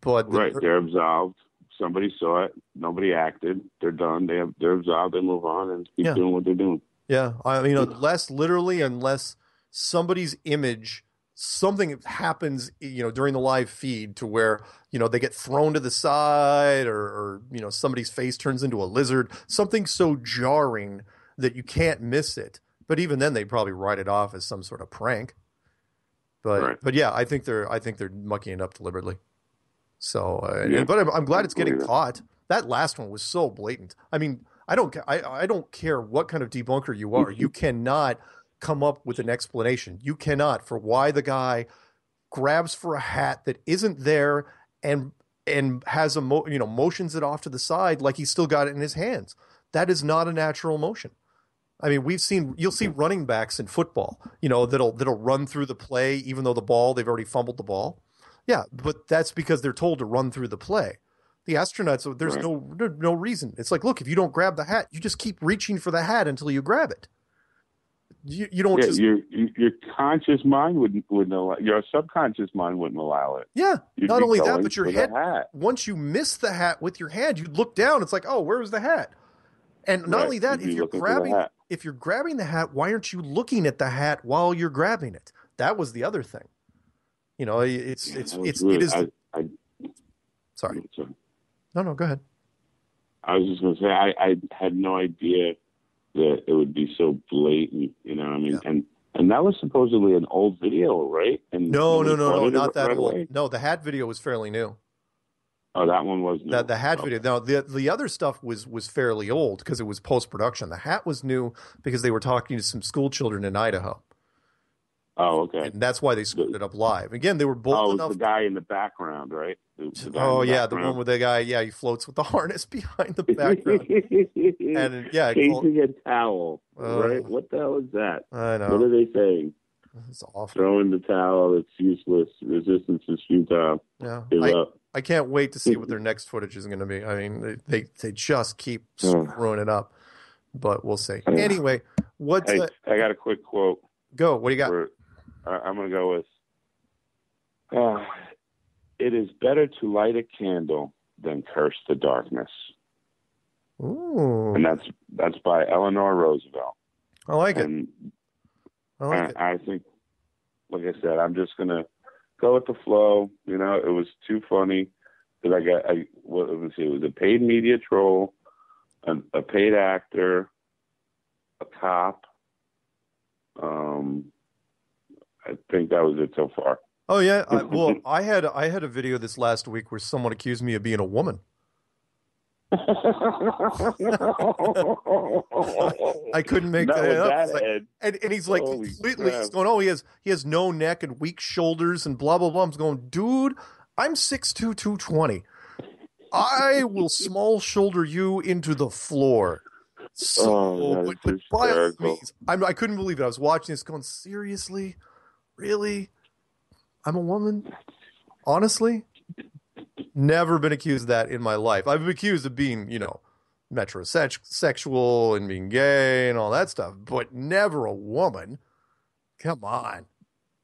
Speaker 5: But the-
Speaker 8: Right. They're absolved. Somebody saw it. Nobody acted. They're done. They have. They're absolved. They move on and keep
Speaker 5: Yeah.
Speaker 8: doing what they're doing.
Speaker 5: Yeah, I mean, unless literally, unless somebody's image, something happens, you know, during the live feed to where you know they get thrown to the side, or, or you know somebody's face turns into a lizard, something so jarring that you can't miss it. But even then, they'd probably write it off as some sort of prank. But
Speaker 8: Right.
Speaker 5: but yeah, I think they're I think they're mucking it up deliberately. So, uh,
Speaker 8: Yeah.
Speaker 5: but I'm, I'm glad it's getting caught. That last one was so blatant. I mean, I don't, I, I don't care what kind of debunker you are. You cannot come up with an explanation. You cannot for why the guy grabs for a hat that isn't there and and has a mo- you know motions it off to the side like he's still got it in his hands. That is not a natural motion. I mean, we've seen you'll see running backs in football, you know, that'll that'll run through the play even though the ball they've already fumbled the ball. Yeah, but that's because they're told to run through the play. The astronauts, there's
Speaker 8: Right.
Speaker 5: no no reason. It's like, look, if you don't grab the hat, you just keep reaching for the hat until you grab it. You, you don't
Speaker 8: yeah,
Speaker 5: just
Speaker 8: your your conscious mind wouldn't wouldn't allow your subconscious mind wouldn't allow it.
Speaker 5: yeah.
Speaker 8: You'd
Speaker 5: not only that, but your head.
Speaker 8: hat.
Speaker 5: Once you miss the hat with your hand, you look down. It's like, oh, where was the hat? And not
Speaker 8: Right,
Speaker 5: only that,
Speaker 8: you'd
Speaker 5: if you're
Speaker 8: looking for the
Speaker 5: grabbing. If you're grabbing the hat, why aren't you looking at the hat while you're grabbing it? That was the other thing. You know, it's it's
Speaker 8: That
Speaker 5: it's
Speaker 8: weird.
Speaker 5: it is.
Speaker 8: I, I,
Speaker 5: sorry,
Speaker 8: sorry.
Speaker 5: no, no, go ahead.
Speaker 8: I was just going to say I, I had no idea that it would be so blatant. You know, I mean, and and that was supposedly an old video, right? And
Speaker 5: No, no, no, no, not that
Speaker 8: right
Speaker 5: old.
Speaker 8: away?
Speaker 5: No, the hat video was fairly new.
Speaker 8: Oh, that one was new.
Speaker 5: The the hat video. Now the the other stuff was was fairly old because it was post production. The hat was new because they were talking to some school children in Idaho,
Speaker 8: Oh, okay.
Speaker 5: and that's why they screwed it up live. Again, they were bold
Speaker 8: Oh,
Speaker 5: enough.
Speaker 8: the guy in the background, right? The- the
Speaker 5: Oh
Speaker 8: the
Speaker 5: yeah, the one with the guy. Yeah, he floats with the harness behind the background. and yeah,
Speaker 8: chasing a towel,
Speaker 5: Oh.
Speaker 8: right? What the hell is that?
Speaker 5: I know.
Speaker 8: What are they saying?
Speaker 5: It's awful.
Speaker 8: Throwing the towel, it's useless. Resistance is futile.
Speaker 5: Yeah,
Speaker 8: Give
Speaker 5: I,
Speaker 8: up.
Speaker 5: I can't wait to see what their next footage is going to be. I mean, they they, they just keep screwing it up, but we'll see. Anyway, what's
Speaker 8: Hey,
Speaker 5: uh,
Speaker 8: I got a quick quote.
Speaker 5: go? What do you got?
Speaker 8: For, I'm going to go with uh, It is better to light a candle than curse the darkness.
Speaker 5: Ooh,
Speaker 8: And that's that's by Eleanor Roosevelt.
Speaker 5: I like it.
Speaker 8: And
Speaker 5: I like it.
Speaker 8: I, I think, like I said, I'm just gonna go with the flow. You know, it was too funny that I got. I what let me see. It was a paid media troll, a, a paid actor, a cop. Um, I think that was it so far.
Speaker 5: Oh yeah. I, well, I had I had a video this last week where someone accused me of being a woman. I couldn't make
Speaker 8: Not
Speaker 5: that up.
Speaker 8: that
Speaker 5: like- and, and he's like
Speaker 8: Holy
Speaker 5: completely he's going, oh, he has he has no neck and weak shoulders and blah blah blah. I'm going, dude, I'm 6'2", 220. I will small shoulder you into the floor. So,
Speaker 8: Oh,
Speaker 5: but, but by all means, I'm, I couldn't believe it. I was watching this, going, seriously, really, I'm a woman. Honestly, never been accused of that in my life. I've been accused of being, you know, metrosexual and being gay and all that stuff, but never a woman. Come on.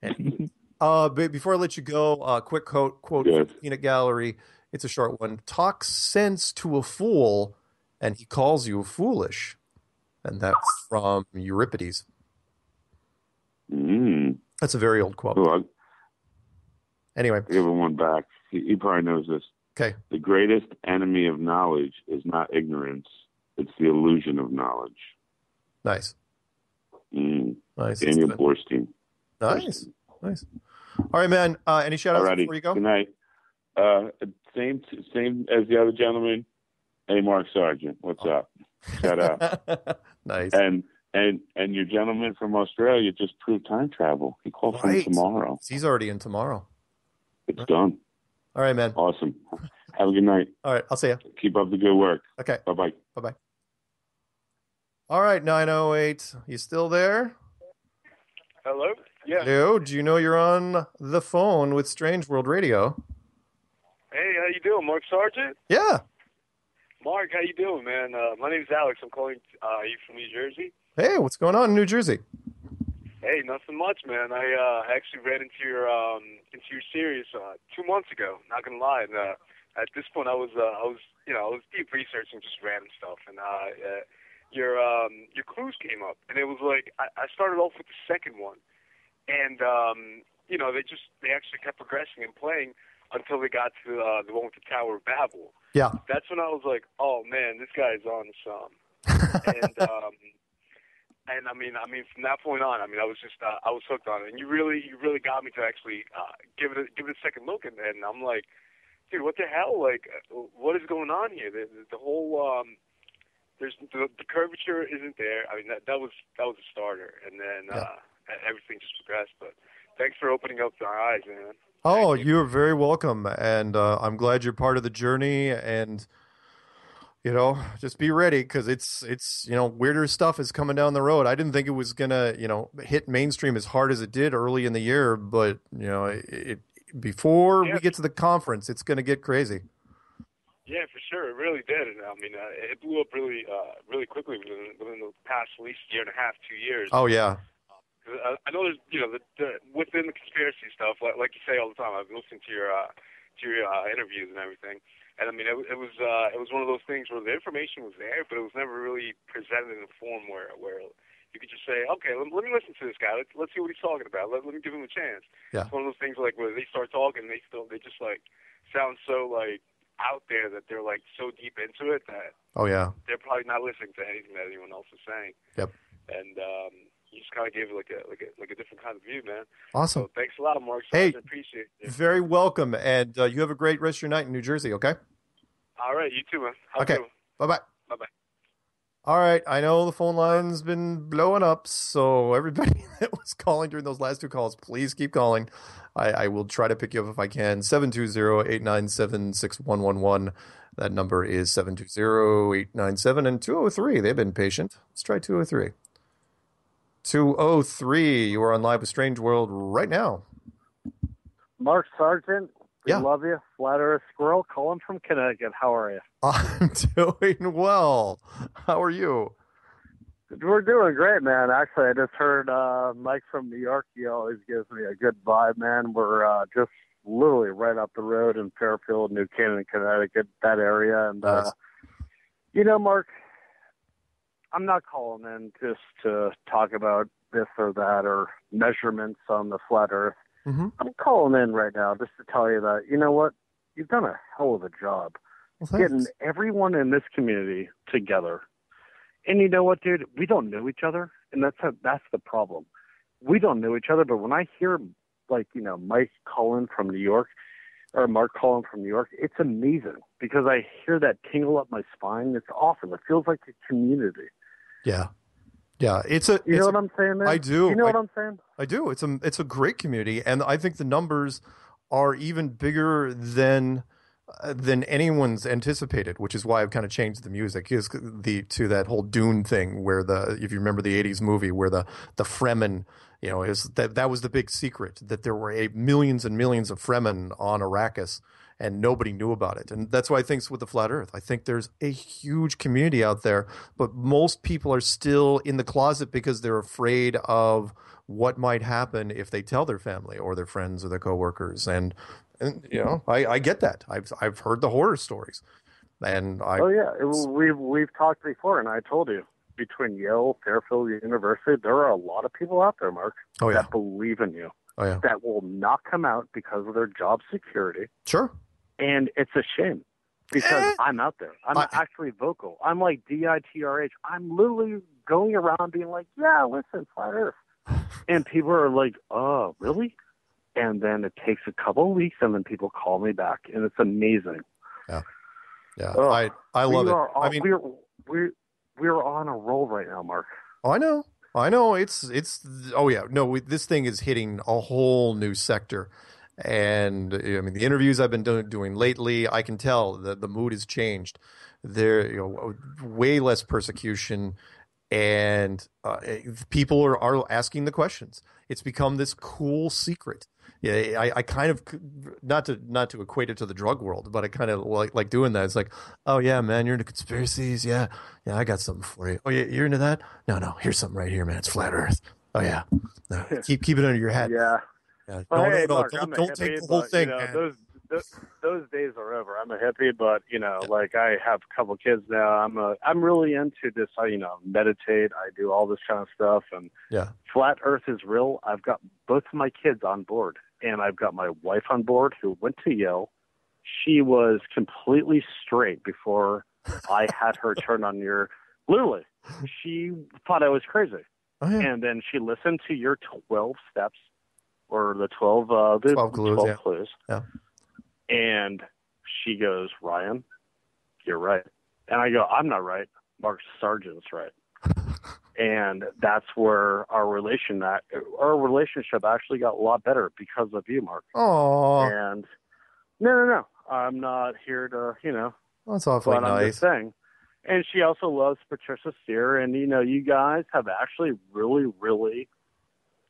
Speaker 5: And, uh, but before I let you go, uh, quick quote, quote from
Speaker 8: Good.
Speaker 5: Peanut Gallery. It's a short one. Talk sense to a fool, and he calls you foolish. And that's from Euripides.
Speaker 8: Mm.
Speaker 5: That's a very old quote.
Speaker 8: Cool. I'll
Speaker 5: Anyway,
Speaker 8: give him one back. He, he probably knows this.
Speaker 5: okay.
Speaker 8: The greatest enemy of knowledge is not ignorance; it's the illusion of knowledge.
Speaker 5: Nice.
Speaker 8: Mm.
Speaker 5: Nice.
Speaker 8: Daniel. Boorstin.
Speaker 5: Nice. Nice. All right, man. Uh, any shout outs
Speaker 8: Alrighty.
Speaker 5: before you go?
Speaker 8: Good night. Uh, same same as the other gentleman. Hey, Mark Sargent, what's up? Shout out.
Speaker 5: nice.
Speaker 8: and and and your gentleman from Australia just proved time travel. He called
Speaker 5: Right.
Speaker 8: from tomorrow.
Speaker 5: He's already in tomorrow.
Speaker 8: It's done.
Speaker 5: All right, man.
Speaker 8: Awesome. Have a good night.
Speaker 5: All right. I'll see you.
Speaker 8: Keep up the good work.
Speaker 5: Okay.
Speaker 8: Bye bye.
Speaker 5: Bye bye. All right, 908. You still there?
Speaker 2: Hello? Yeah.
Speaker 5: Hello. Do you know you're on the phone with Strange World Radio?
Speaker 2: Hey, how you doing, Mark Sargent?
Speaker 5: Yeah.
Speaker 2: Mark, how you doing, man? Uh, my name's Alex. I'm calling uh, you from New Jersey.
Speaker 5: Hey, what's going on in New Jersey?
Speaker 2: Hey, nothing much, man. I uh, actually ran into your um, into your series uh, two months ago. Not gonna lie, and uh, at this point, I was uh, I was you know I was deep researching just random stuff, and uh, uh, your um, your clues came up, and it was like I, I started off with the second one, and um, you know they just they actually kept progressing and playing until they got to uh, the one with the Tower of Babel.
Speaker 5: Yeah.
Speaker 2: That's when I was like, oh man, this guy's on some. and um, and I mean, I mean, from that point on, I mean, I was just, uh, I was hooked on it, and you really, you really got me to actually uh, give it, a, give it a second look, and, and I'm like, dude, what the hell? Like, uh, what is going on here? The, the, the whole, um, there's the, the curvature isn't there. I mean, that that was that was a starter, and then uh, everything just progressed. But thanks for opening up our eyes, man.
Speaker 5: Oh, you're very welcome, and uh, I'm glad you're part of the journey. And you know, just be ready because it's it's you know weirder stuff is coming down the road. I didn't think it was gonna you know hit mainstream as hard as it did early in the year, but you know it, it before we get to the conference, it's gonna get crazy.
Speaker 2: Yeah, for sure, it really did, and I mean, uh, it blew up really, uh, really quickly within, within the past at least year and a half, two years.
Speaker 5: Oh yeah,
Speaker 2: because I, I know there's, you know, the, the within the conspiracy stuff, like, like you say all the time. I've been listening to your uh, to your uh, interviews and everything, and I mean, it, it was uh, it was one of those things where the information was there, but it was never really presented in a form where where you could just say, okay, let, let me listen to this guy. Let's let's see what he's talking about. Let, let me give him a chance.
Speaker 5: Yeah.
Speaker 2: It's one of those things like where they start talking, they still they just like sound so like out there that they're like so deep into it that
Speaker 5: Oh yeah.
Speaker 2: they're probably not listening to anything that anyone else is saying.
Speaker 5: Yep.
Speaker 2: And um, you just kind of gave like a like a like a different kind of view, man.
Speaker 5: Awesome.
Speaker 2: So thanks a lot, Mark.
Speaker 5: Hey.
Speaker 2: I appreciate it.
Speaker 5: Very welcome, and uh, you have a great rest of your night in New Jersey. Okay.
Speaker 2: All right, you too, man.
Speaker 5: Okay. Bye bye.
Speaker 2: Bye bye.
Speaker 5: All right, I know the phone line's been blowing up, so everybody that was calling during those last two calls, please keep calling. I, I will try to pick you up if I can. 720-897-6111. That number is 720-897 and 203. They've been patient. Let's try 203. 203, you are on live with Strange World right now.
Speaker 9: Mark Sargent, we
Speaker 5: Yeah.
Speaker 9: love you. Flat Earth Squirrel, calling from Connecticut. How are you?
Speaker 5: I'm doing well. How are you?
Speaker 9: We're doing great, man. Actually, I just heard uh, Mike from New York. He always gives me a good vibe, man. We're uh, just literally right up the road in Fairfield, New Canaan, Connecticut, that area. And, uh, you know, Mark, I'm not calling in just to talk about this or that or measurements on the flat Earth.
Speaker 5: Mm-hmm.
Speaker 9: I'm calling in right now just to tell you that, you know what? You've done a hell of a job
Speaker 5: Well,
Speaker 9: getting everyone in this community together. And you know what, dude? We don't know each other, and that's a, that's the problem. We don't know each other, but when I hear like you know Mike calling from New York or Mark calling from New York, it's amazing because I hear that tingle up my spine. It's awesome. It feels like a community.
Speaker 5: Yeah. Yeah, it's a
Speaker 9: You
Speaker 5: it's
Speaker 9: know what I'm saying? Man?
Speaker 5: I do.
Speaker 9: You know
Speaker 5: I-
Speaker 9: what I'm saying?
Speaker 5: I do. It's a it's a great community, and I think the numbers are even bigger than uh, than anyone's anticipated, which is why I've kind of changed the music is the to that whole Dune thing where the if you remember the '80s movie where the the Fremen, you know, is that that was the big secret that there were a, millions and millions of Fremen on Arrakis. And nobody knew about it, and that's why I think it's with the flat Earth. I think there's a huge community out there, but most people are still in the closet because they're afraid of what might happen if they tell their family or their friends or their coworkers. And, and you know, I, I get that. I've I've heard the horror stories, and I
Speaker 9: oh yeah, we've we've talked before, and I told you between Yale, Fairfield University, there are a lot of people out there, Mark,
Speaker 5: oh yeah,
Speaker 9: that believe in you.
Speaker 5: oh yeah,
Speaker 9: that will not come out because of their job security.
Speaker 5: sure,
Speaker 9: And it's a shame because
Speaker 5: Eh.
Speaker 9: I'm out there. I'm
Speaker 5: I-
Speaker 9: actually vocal. I'm like D-I-T-R-H. I'm literally going around being like, yeah, listen, flat earth. And people are like, oh, really? And then it takes a couple of weeks and then people call me back and it's amazing.
Speaker 5: yeah.
Speaker 9: Ugh.
Speaker 5: I I love it.
Speaker 9: Are,
Speaker 5: I mean,
Speaker 9: we're, we're, we're on a roll right now, Mark.
Speaker 5: Oh, I know. I know. It's it's. Oh yeah. No, we, this thing is hitting a whole new sector, and I mean the interviews I've been do, doing lately, I can tell that the mood has changed. There, you know, way less persecution, and uh, people are are asking the questions. It's become this cool secret. Yeah, I, I kind of not to not to equate it to the drug world, but I kind of like like doing that. It's like, oh yeah, man, you're into conspiracies. Yeah, yeah, I got something for you. Oh yeah, you're into that? No, no, here's something right here, man. It's flat Earth. Oh yeah, no, keep keep it under your hat.
Speaker 9: Yeah.
Speaker 5: Yeah.
Speaker 9: Well,
Speaker 5: No,
Speaker 9: hey,
Speaker 5: no,
Speaker 9: Mark,
Speaker 5: don't, don't take the whole
Speaker 9: but,
Speaker 5: thing,
Speaker 9: You know, those, those those days are over. I'm a hippie, but you know, like I have a couple kids now. I'm a I'm really into this. Uh, I you know meditate. I do all this kind of stuff, and
Speaker 5: Yeah.
Speaker 9: flat Earth is real. I've got both of my kids on board, and I've got my wife on board who went to Yale. She was completely straight before I had her turn on your. Literally, she thought I was crazy
Speaker 5: Oh, yeah.
Speaker 9: and then she listened to your 12 steps or the 12 uh the
Speaker 5: 12 clues, yeah.
Speaker 9: clues.
Speaker 5: Yeah.
Speaker 9: and she goes ryan you're right and i go i'm not right mark sargent's right and that's where our relation that our relationship actually got a lot better because of you mark
Speaker 5: Oh,
Speaker 9: and no no no i'm not here to you know
Speaker 5: that's awfully
Speaker 9: but I'm
Speaker 5: nice.
Speaker 9: just saying. And she also loves Patricia Steere, and you know, you guys have actually really, really,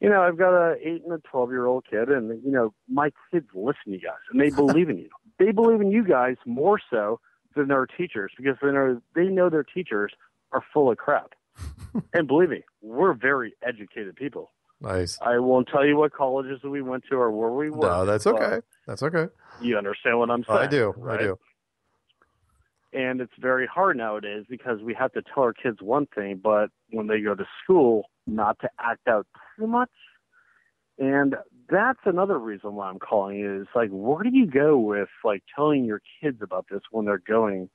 Speaker 9: you know, I've got a eight and a twelve year old kid, and you know, my kids listen to you guys, and they believe in you. They believe in you guys more so than their teachers because they know they know their teachers are full of crap. and believe me, we're very educated people.
Speaker 5: Nice.
Speaker 9: I won't tell you what colleges we went to or where we were.
Speaker 5: No, that's okay. That's okay.
Speaker 9: You understand what I'm saying?
Speaker 5: I do.
Speaker 9: right?
Speaker 5: I do.
Speaker 9: And it's very hard nowadays because we have to tell our kids one thing, but when they go to school, not to act out too much. And that's another reason why I'm calling is like, where do you go with like telling your kids about this when they're going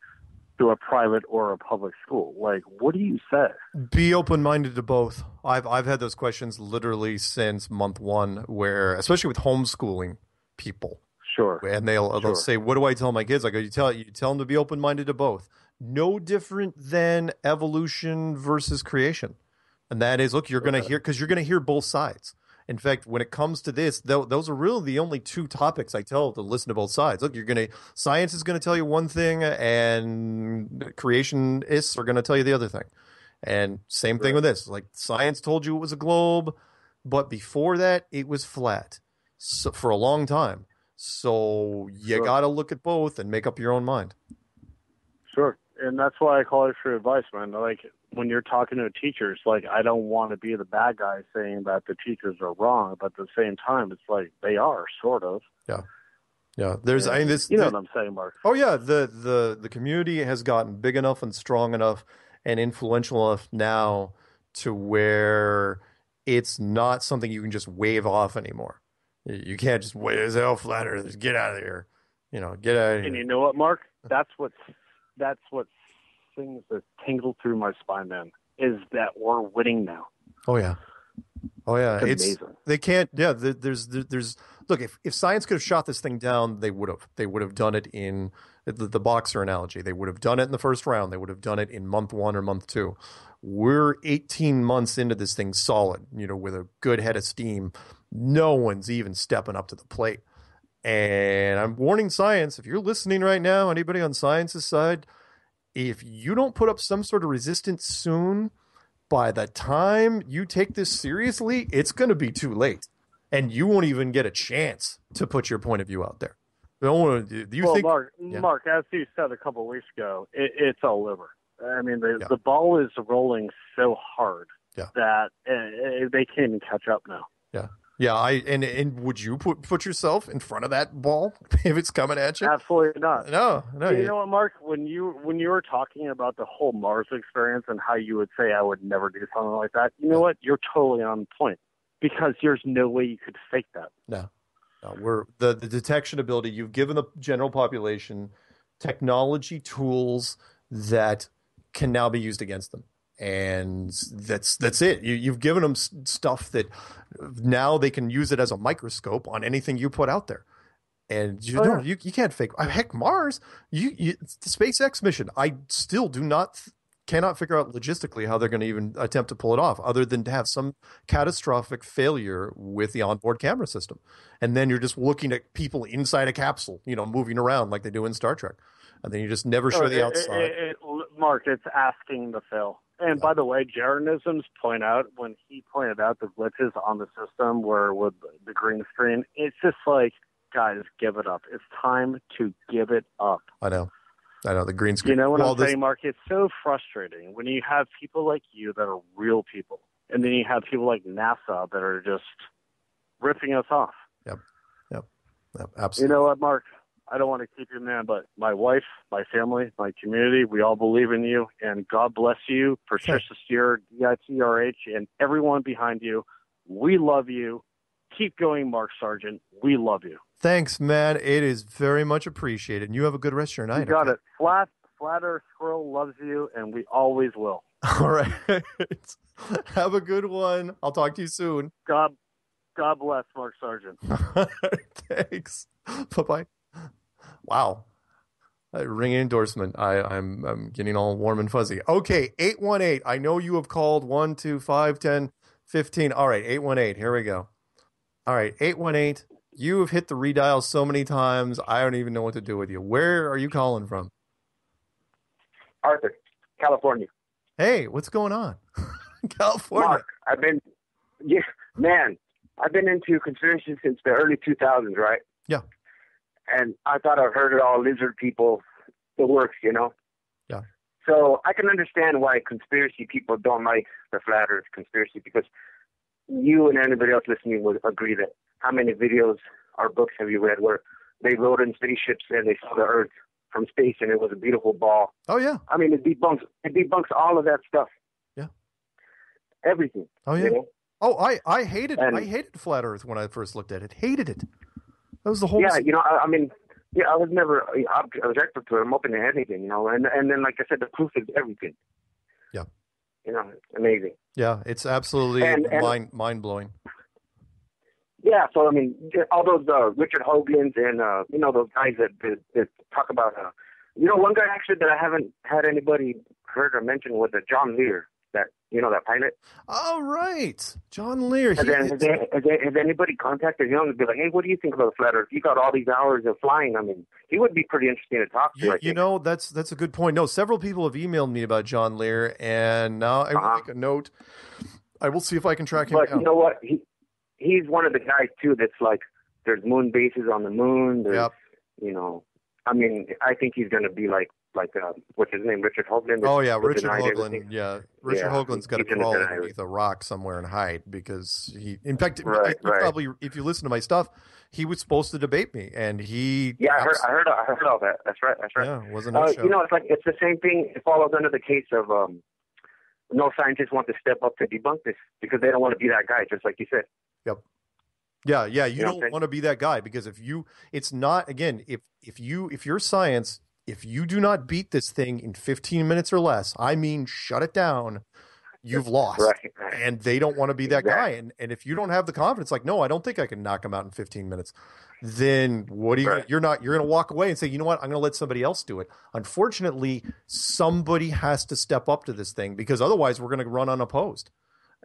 Speaker 9: to a private or a public school? Like, what do you say?
Speaker 5: Be open minded to both. I've I've had those questions literally since month one, where especially with homeschooling people,
Speaker 9: Sure.
Speaker 5: and they'll they'll
Speaker 9: Sure.
Speaker 5: say, "What do I tell my kids?" I go, "You tell you tell them to be open minded to both. No different than evolution versus creation, and that is, look, you're going to hear because you're going to hear both sides. In fact, when it comes to this, tho- those are really the only two topics I tell to listen to both sides. Look, you're going to science is going to tell you one thing, and creationists are going to tell you the other thing. And same thing with this. Like science told you it was a globe, but before that, it was flat so, for a long time. So you
Speaker 9: Sure.
Speaker 5: got to look at both and make up your own mind.
Speaker 9: Sure. And that's why I call it for advice, man. Like when you're talking to teachers, like I don't want to be the bad guy saying that the teachers are wrong, but at the same time, it's like they are sort of.
Speaker 5: Yeah. Yeah. There's, I mean, this,
Speaker 9: You know
Speaker 5: the-
Speaker 9: what I'm saying, Mark?
Speaker 5: Oh yeah, the the the community has gotten big enough and strong enough and influential enough now to where it's not something you can just wave off anymore. You can't just wait as hell flat earthers, get out of here. You know, get out of
Speaker 9: And you know what, Mark? That's what that's what things that tingle through my spine, man. Is that we're winning now?
Speaker 5: Oh yeah. Oh yeah,
Speaker 9: It's
Speaker 5: it's,
Speaker 9: amazing.
Speaker 5: they can't. Yeah, there's there's look if if science could have shot this thing down, they would have. They would have done it in the, the boxer analogy. They would have done it in the first round. They would have done it in month one or month two. We're 18 months into this thing solid, you know, with a good head of steam. No one's even stepping up to the plate. And I'm warning science. If you're listening right now, anybody on science's side, if you don't put up some sort of resistance soon, by the time you take this seriously, it's going to be too late, and you won't even get a chance to put your point of view out there. Don't. Do you
Speaker 9: well,
Speaker 5: think?
Speaker 9: Mark,
Speaker 5: Yeah.
Speaker 9: Mark, as you said a couple of weeks ago, it, it's all over. I mean, the
Speaker 5: Yeah.
Speaker 9: the ball is rolling so hard
Speaker 5: Yeah.
Speaker 9: that uh, they can't even catch up now.
Speaker 5: Yeah, yeah. I and and would you put put yourself in front of that ball if it's coming at you?
Speaker 9: Absolutely not.
Speaker 5: No, no.
Speaker 9: you
Speaker 5: you-
Speaker 9: know what, Mark? When you when you were talking about the whole Mars experience and how you would say I would never do something like that, you know what? You're totally on point because there's no way you could fake that.
Speaker 5: No, no. We're the the detection ability. You've given the general population technology tools that can now be used against them, and that's that's it. You, you've given them s- stuff that now they can use it as a microscope on anything you put out there. And you
Speaker 9: Oh,
Speaker 5: don't,
Speaker 9: yeah.
Speaker 5: you, you can't fake. uh, Heck, Mars, you, you the SpaceX mission. I still do not cannot figure out logistically how they're going to even attempt to pull it off, other than to have some catastrophic failure with the onboard camera system, and then you're just looking at people inside a capsule, you know, moving around like they do in Star Trek, and then you just never show
Speaker 9: Oh,
Speaker 5: the
Speaker 9: it-
Speaker 5: outside.
Speaker 9: it- it- Mark, it's asking to fail. And by the way, Jeranisms point out when he pointed out the glitches on the system where with the green screen, it's just like, guys, give it up. It's time to give it up.
Speaker 5: I know, I know the green screen.
Speaker 9: You know what
Speaker 5: Well,
Speaker 9: I'm
Speaker 5: this-
Speaker 9: saying, Mark? It's so frustrating when you have people like you that are real people, and then you have people like NASA that are just ripping us off.
Speaker 5: Yep, yep, yep, Absolutely.
Speaker 9: You know what, Mark? I don't want to keep you, man, but my wife, my family, my community, we all believe in you, and God bless you, Patricia Steere, DITRH, and everyone behind you. We love you. Keep going, Mark Sargent. We love you.
Speaker 5: Thanks, man. It is very much appreciated. And you have a good rest of your night.
Speaker 9: You got
Speaker 5: okay?
Speaker 9: it. Flat, Flat Earth Squirrel loves you, and we always will.
Speaker 5: All right. have a good one. I'll talk to you soon.
Speaker 9: God, God bless Mark Sargent.
Speaker 5: Thanks. Bye bye. Wow. Uh, A ringing endorsement. I, I'm I'm getting all warm and fuzzy. Okay, 818. I know you have called 1, 2, 5, 10, 15. All right, 818. Here we go. All right, 818. You have hit the redial so many times, I don't even know what to do with you. Where are you calling from?
Speaker 10: Arthur, California.
Speaker 5: Hey, what's going on? California.
Speaker 10: Mark, I've been, yeah, man, I've been into conspiracy since the early 2000s, right?
Speaker 5: Yeah.
Speaker 10: And I thought I've heard it all, lizard people, the works, you know?
Speaker 5: Yeah.
Speaker 10: So I can understand why conspiracy people don't like the flat earth conspiracy because
Speaker 6: you and anybody else listening would agree that how many videos or books have you read where they rode in spaceships and they saw the Earth from space and it was a beautiful ball.
Speaker 5: Oh yeah.
Speaker 6: I mean, it debunks it debunks all of that stuff.
Speaker 5: Yeah.
Speaker 6: Everything.
Speaker 5: Oh yeah.
Speaker 6: You know?
Speaker 5: Oh, I I hated
Speaker 6: And-
Speaker 5: I hated flat Earth when I first looked at it. Hated it. That was the whole.
Speaker 6: Yeah, you know, I, I mean, yeah, I was never uh, ob- objective to it. I'm open to anything, you know, and and then like I said, the proof is everything.
Speaker 5: Yeah.
Speaker 6: You know, it's amazing.
Speaker 5: Yeah, it's absolutely
Speaker 6: And- and-
Speaker 5: mind mind blowing.
Speaker 6: Yeah, so I mean, all those uh, Richard Hoaglands and uh, you know those guys that, that, that talk about, uh, you know, one guy actually that I haven't had anybody heard or mention was uh, John Lear. That you know that pilot.
Speaker 5: All right, John Lear.
Speaker 6: Has,
Speaker 5: he-
Speaker 6: has, has, has, has anybody contacted him and be like, hey, what do you think about the flat Earth? You got all these hours of flying. I mean, he would be pretty interesting to talk to.
Speaker 5: You, you know, that's that's a good point. No, several people have emailed me about John Lear, and now I will make a note. I will see if I can track him
Speaker 6: Uh-huh. But
Speaker 5: down.
Speaker 6: you know what? He he's one of the guys too that's like there's moon bases on the moon. There's
Speaker 5: Yep.
Speaker 6: you know I mean, I think he's gonna be like like uh, what's his name, Richard Hoagland.
Speaker 5: Oh yeah, Richard Hoagland. Yeah, Richard
Speaker 6: Yeah,
Speaker 5: Hoagland's got to crawl underneath a rock somewhere and hide because he. In fact,
Speaker 6: Right,
Speaker 5: you
Speaker 6: right.
Speaker 5: probably if you listen to my stuff, he was supposed to debate me, and he.
Speaker 6: Yeah, I heard, I heard, I heard all that. That's right. That's right.
Speaker 5: Yeah, it was a
Speaker 6: Uh, you know, it's like it's the same thing. It follows under the case of um, no scientists want to step up to debunk this because they don't want to be that guy, just like you said.
Speaker 5: Yep. Yeah, yeah. You,
Speaker 6: You know
Speaker 5: don't want to be that guy because if you, it's not again. If if you if your science, if you do not beat this thing in 15 minutes or less, I mean, shut it down. You've lost,
Speaker 6: Right, right.
Speaker 5: and they don't want to be that guy. And and if you don't have the confidence, like, no, I don't think I can knock him out in 15 minutes. Then what are you? You're not. You're going to walk away and say, you know what? I'm going to let somebody else do it. Unfortunately, somebody has to step up to this thing because otherwise, we're going to run unopposed.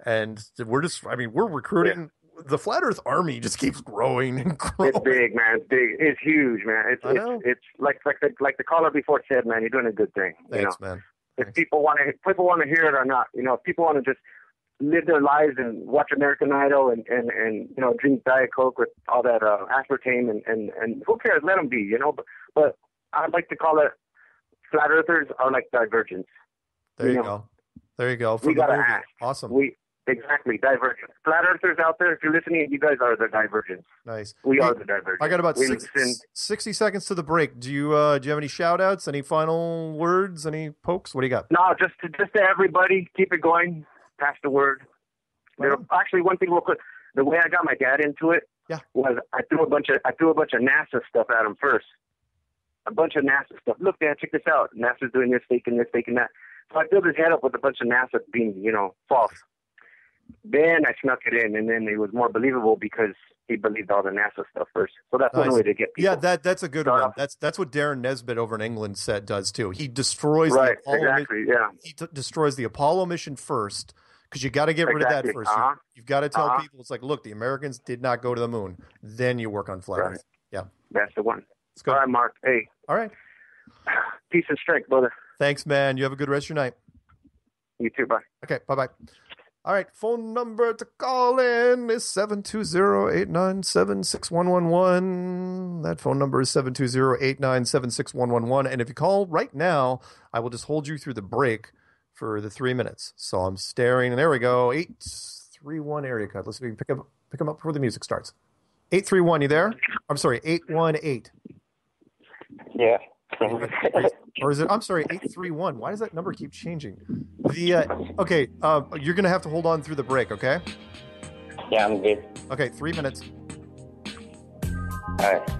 Speaker 5: And we're just. I mean, we're recruiting. The flat Earth army just keeps growing and growing.
Speaker 6: It's big, man. It's big. It's huge, man. It's it's, it's like like the like the caller before said, man. You're doing a good thing. You
Speaker 5: Thanks,
Speaker 6: know,
Speaker 5: man.
Speaker 6: if people want to, people want to hear it or not. You know, if people want to just live their lives and watch American Idol and and and you know drink Diet Coke with all that uh, aspartame and and and who cares? Let them be. You know, but but I'd like to call it flat earthers are like divergents.
Speaker 5: There you
Speaker 6: know,
Speaker 5: go. There you go.
Speaker 6: We
Speaker 5: From
Speaker 6: gotta ask.
Speaker 5: Awesome.
Speaker 6: We exactly divergent. Flat earthers out there, if you're listening, you guys are the divergents.
Speaker 5: Nice.
Speaker 6: We
Speaker 5: Hey,
Speaker 6: are the divergents.
Speaker 5: I got about six,
Speaker 6: listen.
Speaker 5: 60 seconds to the break. Do you uh, do you have any shout outs? Any final words? Any pokes? What do you got?
Speaker 6: No, just to just to everybody, keep it going. Pass the word. There- actually, one thing real quick. The way I got my dad into it
Speaker 5: Yeah.
Speaker 6: was I threw a bunch of I threw a bunch of NASA stuff at him first. A bunch of NASA stuff. Look, Dad, check this out. NASA's doing this, faking this, faking that. So I filled his head up with a bunch of NASA being, you know, false. Then I snuck it in, and then it was more believable because he believed all the NASA stuff first. So that's
Speaker 5: Nice.
Speaker 6: one way to get people.
Speaker 5: Yeah, that that's a good one.
Speaker 6: off-
Speaker 5: That's that's what Darren Nesbitt over in England said does too. He destroys
Speaker 6: Right,
Speaker 5: the Apollo
Speaker 6: exactly, yeah.
Speaker 5: He t- destroys the Apollo mission first because you got to get rid of that 1st
Speaker 6: uh-huh,
Speaker 5: You, have got to tell
Speaker 6: uh-huh.
Speaker 5: people it's like, look, the Americans did not go to the moon. Then you work on flat
Speaker 6: Right.
Speaker 5: Earth. Yeah.
Speaker 6: That's the one.
Speaker 5: Let's go.
Speaker 6: All right, Mark. Hey.
Speaker 5: All right.
Speaker 6: Peace and strength, brother.
Speaker 5: Thanks, man. You have a good rest of your night.
Speaker 6: You too. Bye.
Speaker 5: Okay, bye bye. All right, phone number to call in is 720-897-6111. That phone number is 720-897-6111. And if you call right now, I will just hold you through the break for the three minutes. So I'm staring, and there we go. 831 area code. Let's see if we can pick up pick them up before the music starts. 831, you there? I'm sorry, 818.
Speaker 11: Yeah.
Speaker 5: Or is it? I'm sorry, eight three one. Why does that number keep changing? The uh, okay, uh, you're gonna have to hold on through the break, okay?
Speaker 11: Yeah, I'm good.
Speaker 5: Okay, three minutes.
Speaker 11: All right.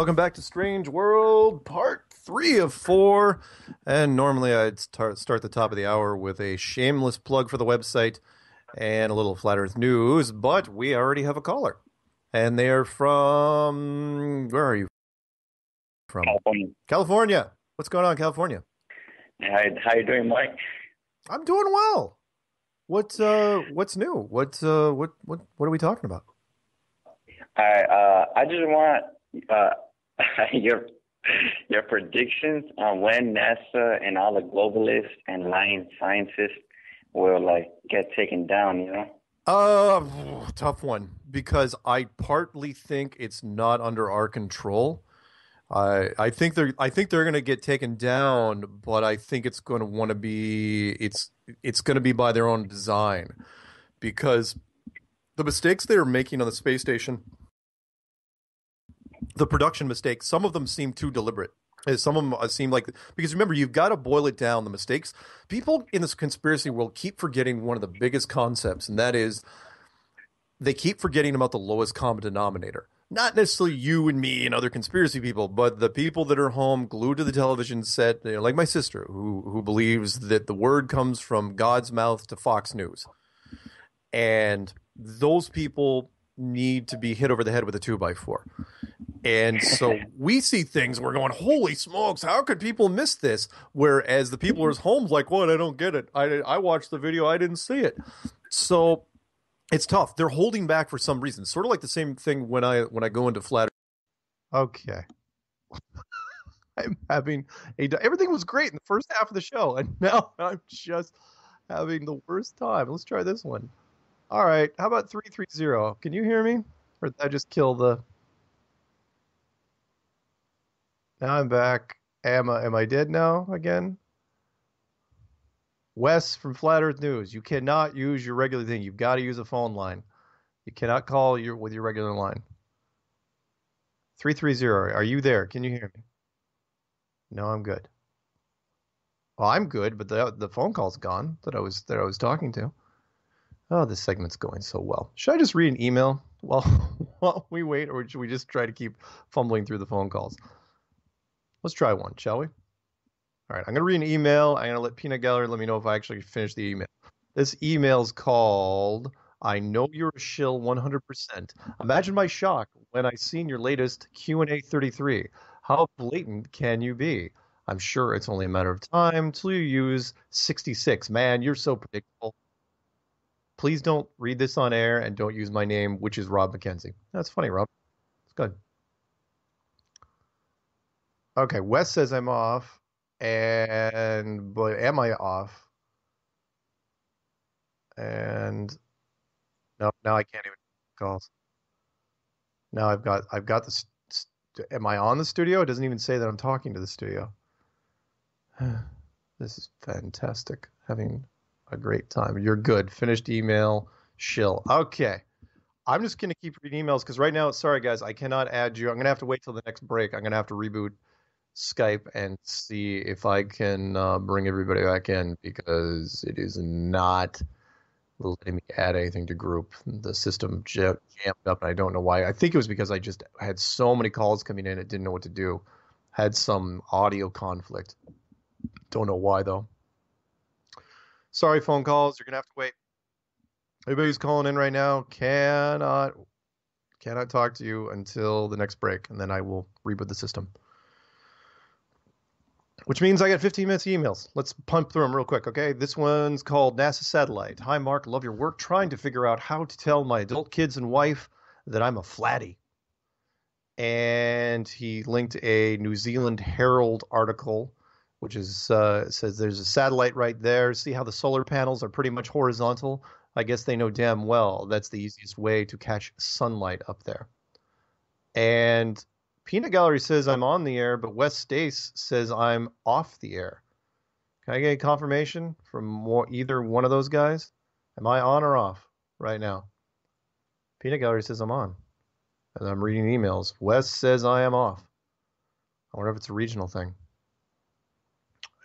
Speaker 5: Welcome back to Strange World, part three of four. And normally I'd start, start the top of the hour with a shameless plug for the website and a little Flat Earth news, but we already have a caller. And they are from, where are you from?
Speaker 12: California.
Speaker 5: California. What's going on, California?
Speaker 12: How, how you doing, Mike?
Speaker 5: I'm doing well. What's uh what's new? What's uh what what what are we talking about?
Speaker 12: I uh, I just want uh, your your predictions on when NASA and all the globalists and lying scientists will like get taken down. You know.
Speaker 5: Uh, tough one because I partly think it's not under our control. I I think they're I think they're going to get taken down, but I think it's going to want to be it's it's going to be by their own design because the mistakes they're making on the space station, the production mistakes, some of them seem too deliberate. Uh, Some of them uh, seem like because remember you've got to boil it down. The mistakes people in this conspiracy world keep forgetting one of the biggest concepts, and that is they keep forgetting about the lowest common denominator. Not necessarily you and me and other conspiracy people, but the people that are home glued to the television set, you know, like my sister, who who believes that the word comes from God's mouth to Fox News, and those people need to be hit over the head with a two by four. And so we see things we're going, holy smokes, how could people miss this? Whereas the people are home like, what? I don't get it. I I watched the video, I didn't see it. So it's tough. They're holding back for some reason. Sort of like the same thing when I when I go into flat. Okay. I'm having a everything was great in the first half of the show, and now I'm just having the worst time. Let's try this one. All right, how about three three zero? Can you hear me, or did I just kill the? Now I'm back. Am I am I dead now again? Wes from Flat Earth News. You cannot use your regular thing. You've got to use a phone line. You cannot call your with your regular line. 330. Are you there? Can you hear me? No, I'm good. Well, I'm good, but the the phone call's gone that I was that I was talking to. Oh, this segment's going so well. Should I just read an email while while we wait, or should we just try to keep fumbling through the phone calls? Let's try one, shall we? All right, I'm going to read an email. I'm going to let Peanut Gallery let me know if I actually finish the email. This email's called I know you're a shill 100%. Imagine my shock when I seen your latest Q&A 33. How blatant can you be? I'm sure it's only a matter of time till you use 66. Man, you're so predictable. Please don't read this on air and don't use my name, which is Rob McKenzie. That's funny, Rob. It's good. Okay, Wes says I'm off, and but am I off? And no, now I can't even calls. Now I've got I've got the. st- Am I on the studio? It doesn't even say that I'm talking to the studio. This is fantastic. Having a great time. You're good. Finished email. Shill. Okay. I'm just gonna keep reading emails because right now, sorry guys, I cannot add you. I'm gonna have to wait till the next break. I'm gonna have to reboot Skype and see if I can uh, bring everybody back in because it is not letting me add anything to group. The system jammed up, and I don't know why. I think it was because I just had so many calls coming in, it didn't know what to do. Had some audio conflict. Don't know why though. Sorry, phone calls. You're gonna have to wait. Everybody who's calling in right now cannot cannot talk to you until the next break, and then I will reboot the system. Which means I got 15 minutes of emails. Let's pump through them real quick, okay? This one's called NASA Satellite. Hi, Mark. Love your work. Trying to figure out how to tell my adult kids and wife that I'm a flatty. And he linked a New Zealand Herald article, which is uh, says there's a satellite right there. See how the solar panels are pretty much horizontal? I guess they know damn well that's the easiest way to catch sunlight up there. And Peanut Gallery says I'm on the air, but Wes Stace says I'm off the air. Can I get confirmation from either one of those guys? Am I on or off right now? Peanut Gallery says I'm on. And I'm reading emails. Wes says I am off. I wonder if it's a regional thing.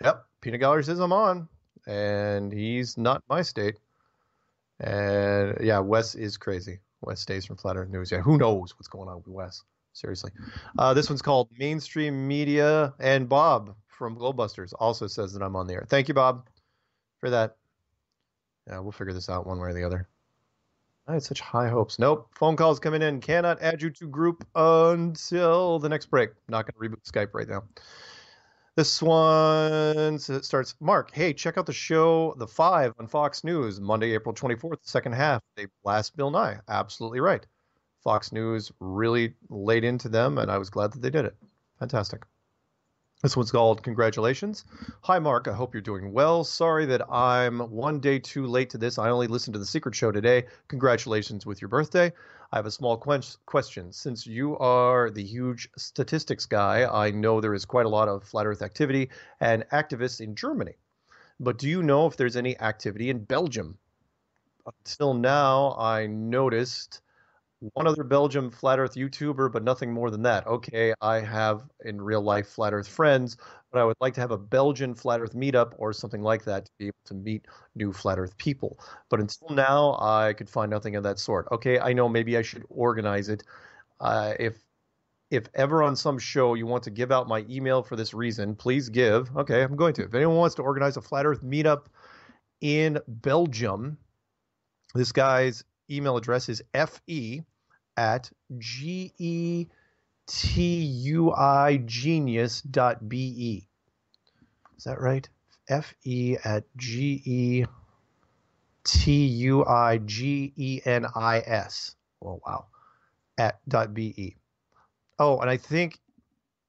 Speaker 5: Yep, Peanut Gallery says I'm on, and he's not my state. And yeah, Wes is crazy. Wes stays from Flat Earth News. Yeah, who knows what's going on with Wes? Seriously. Uh, this one's called Mainstream Media, and Bob from Globebusters also says that I'm on the air. Thank you, Bob, for that. Yeah, we'll figure this out one way or the other. I had such high hopes. Nope. Phone calls coming in. Cannot add you to group until the next break. Not going to reboot Skype right now. This one starts. Mark, hey, check out the show The Five on Fox News, Monday, April 24th, second half. They blast Bill Nye. Absolutely right. Fox News really laid into them, and I was glad that they did it. Fantastic. This one's called Congratulations. Hi, Mark. I hope you're doing well. Sorry that I'm one day too late to this. I only listened to the Secret Show today. Congratulations with your birthday. I have a small question. Since you are the huge statistics guy, I know there is quite a lot of flat earth activity and activists in Germany. But do you know if there's any activity in Belgium? Until now, I noticed one other Belgium flat Earth YouTuber, but nothing more than that. Okay, I have in real life flat Earth friends, but I would like to have a Belgian flat Earth meetup or something like that to be able to meet new flat Earth people. But until now, I could find nothing of that sort. Okay, I know maybe I should organize it. Uh, if if ever on some show you want to give out my email for this reason, please give. Okay, I'm going to. If anyone wants to organize a flat Earth meetup in Belgium, this guy's email address is fe at g-e-t-u-i genius.be. Is that right? F-E at G-E-T-U-I-G-E-N-I-S. Oh, wow. At dot B-E. Oh, and I think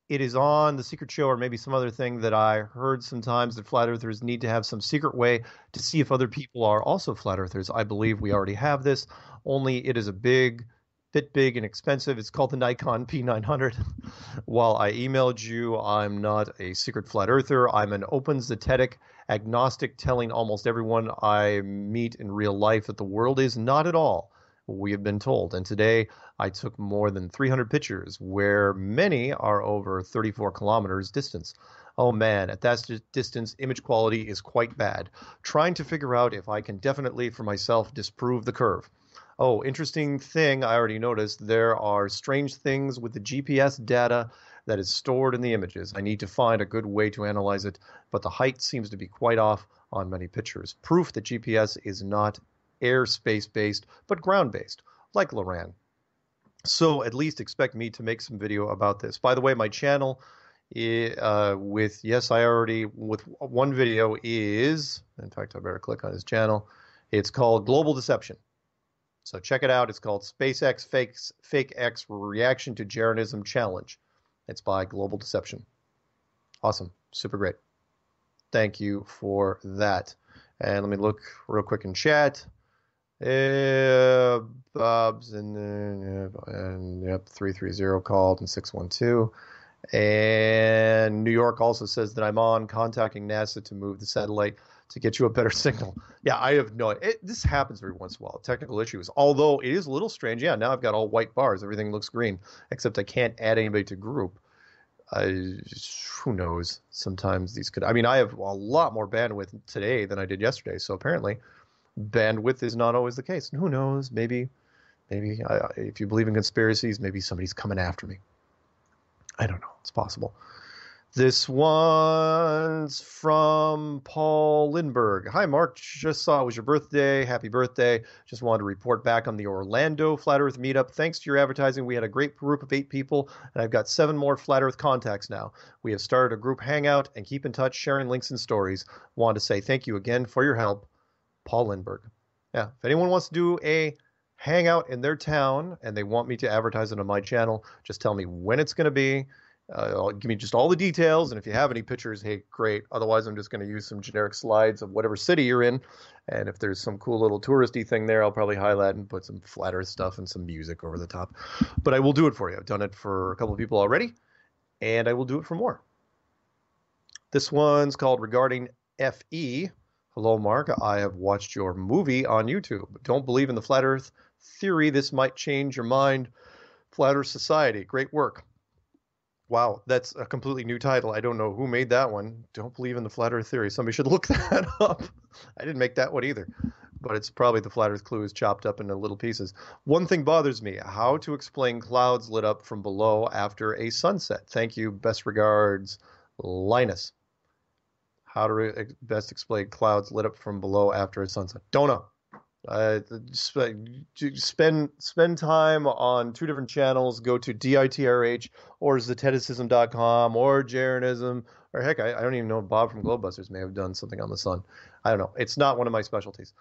Speaker 5: it is on the secret show or maybe some other thing that I heard sometimes that flat earthers need to have some secret way to see if other people are also flat earthers. I believe we already have this, only it is a big, bit big and expensive. It's called the Nikon P900. While I emailed you, I'm not a secret flat earther. I'm an open zetetic agnostic telling almost everyone I meet in real life that the world is not at all we have been told. And today I took more than 300 pictures, where many are over 34 kilometers distance. Oh man, at that distance, image quality is quite bad. Trying to figure out if I can definitely for myself disprove the curve. Oh, interesting thing I already noticed there are strange things with the GPS data that is stored in the images. I need to find a good way to analyze it, but the height seems to be quite off on many pictures. Proof that GPS is not airspace based, but ground based, like Loran. So at least expect me to make some video about this. By the way, my channel uh, with yes, I already with one video is in fact I better click on his channel. It's called Global Deception. So check it out. It's called SpaceX Fakes Fake X Reaction to Jeranism Challenge. It's by Global Deception. Awesome, super great. Thank you for that. And let me look real quick in chat. Uh, Bob's and and yep, three three zero called and six one two. And New York also says that I'm on contacting NASA to move the satellite to get you a better signal. Yeah, I have no. It, this happens every once in a while. Technical issues. Although it is a little strange. Yeah, now I've got all white bars. Everything looks green, except I can't add anybody to group. I, who knows? Sometimes these could. I mean, I have a lot more bandwidth today than I did yesterday. So apparently, bandwidth is not always the case. And who knows? Maybe, maybe I, if you believe in conspiracies, maybe somebody's coming after me. I don't know. It's possible. This one's from Paul Lindberg. Hi, Mark. Just saw it was your birthday. Happy birthday. Just wanted to report back on the Orlando Flat Earth meetup. Thanks to your advertising, we had a great group of eight people, and I've got seven more Flat Earth contacts now. We have started a group hangout and keep in touch, sharing links and stories. Want to say thank you again for your help. Paul Lindberg. Yeah, if anyone wants to do a hangout in their town and they want me to advertise it on my channel, just tell me when it's going to be. Uh, give me just all the details, and if you have any pictures, hey, great. Otherwise, I'm just going to use some generic slides of whatever city you're in, and if there's some cool little touristy thing there, I'll probably highlight and put some flat Earth stuff and some music over the top. But I will do it for you. I've done it for a couple of people already, and I will do it for more. This one's called Regarding FE. Hello, Mark. I have watched your movie on YouTube. Don't believe in the flat earth theory. This might change your mind. Flat Earth Society. Great work. Wow, that's a completely new title. I don't know who made that one. Don't believe in the flat Earth theory. Somebody should look that up. I didn't make that one either, but it's probably the flat Earth clue is chopped up into little pieces. One thing bothers me: how to explain clouds lit up from below after a sunset. Thank you. Best regards, Linus. How to best explain clouds lit up from below after a sunset? Don't know. Uh, spend spend time on two different channels. Go to DITRH or Zeteticism.com or Jeranism or heck, I, I don't even know. Bob from Globebusters may have done something on the sun. I don't know. It's not one of my specialties.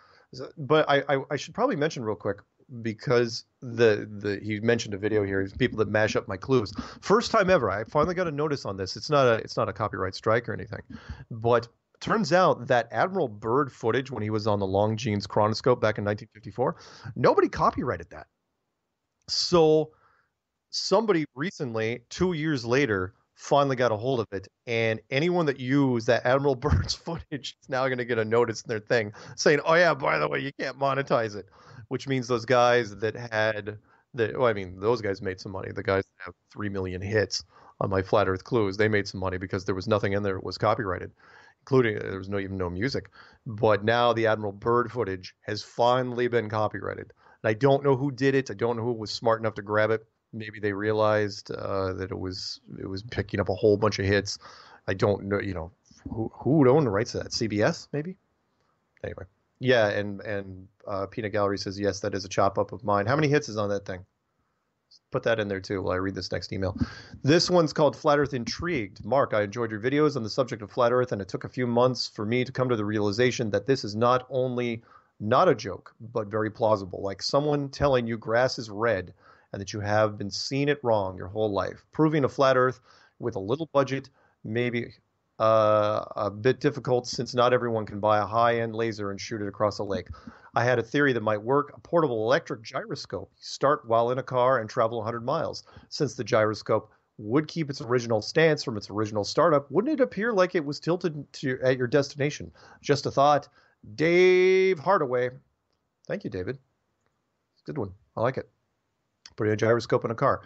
Speaker 5: But I, I, I should probably mention real quick because the the he mentioned a video here. People that mash up my clues. First time ever. I finally got a notice on this. It's not a it's not a copyright strike or anything, but turns out that Admiral Byrd footage when he was on the Longines chronoscope back in 1954, nobody copyrighted that. So somebody recently, two years later, finally got a hold of it, and anyone that used that Admiral Byrd's footage is now going to get a notice in their thing saying, "Oh yeah, by the way, you can't monetize it," which means those guys that had that. Well, I mean, those guys made some money. The guys that have three million hits on my flat Earth clues, they made some money because there was nothing in there that was copyrighted including uh, there was no even no music. But now the Admiral Byrd footage has finally been copyrighted. And I don't know who did it. I don't know who was smart enough to grab it. Maybe they realized uh, that it was it was picking up a whole bunch of hits. I don't know. You know who who would own the rights to that? CBS maybe. Anyway, yeah. And and uh, Peanut Gallery says yes, that is a chop up of mine. How many hits is on that thing? put that in there too while I read this next email. This one's called Flat Earth Intrigued. Mark, I enjoyed your videos on the subject of flat Earth, and it took a few months for me to come to the realization that this is not only not a joke, but very plausible. Like someone telling you grass is red and that you have been seeing it wrong your whole life. Proving a flat Earth with a little budget, maybe uh, a bit difficult since not everyone can buy a high end laser and shoot it across a lake. I had a theory that might work a portable electric gyroscope. Start while in a car and travel 100 miles. Since the gyroscope would keep its original stance from its original startup, wouldn't it appear like it was tilted to at your destination? Just a thought. Dave Hardaway. Thank you, David. Good one. I like it. Putting a gyroscope in a car.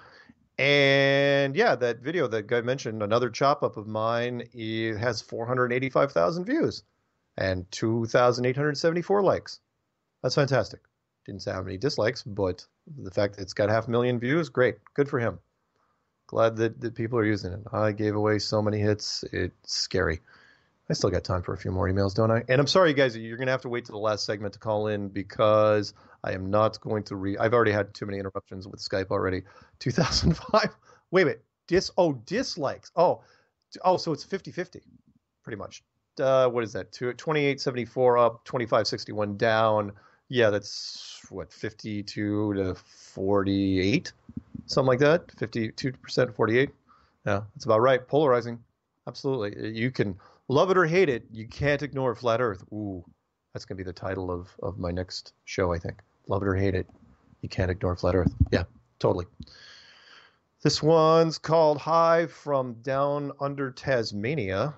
Speaker 5: And yeah, that video that guy mentioned, another chop up of mine, it has 485,000 views and 2,874 likes. That's fantastic. Didn't say how many dislikes, but the fact that it's got half a million views, great. Good for him. Glad that, that people are using it. I gave away so many hits, it's scary. I still got time for a few more emails, don't I? And I'm sorry, guys, you're going to have to wait to the last segment to call in because I am not going to read. I've already had too many interruptions with Skype already. 2005. Wait a minute. Dis. Oh, dislikes. Oh, oh. So it's 50-50, pretty much. Uh, what is that? 2874 up, 2561 down. Yeah, that's what 52 to 48, something like that. 52% 48. Yeah, that's about right. Polarizing. Absolutely. You can love it or hate it. You can't ignore flat Earth. Ooh, that's gonna be the title of of my next show. I think. Love it or hate it, you can't ignore flat Earth. Yeah, totally. This one's called Hi from Down Under Tasmania.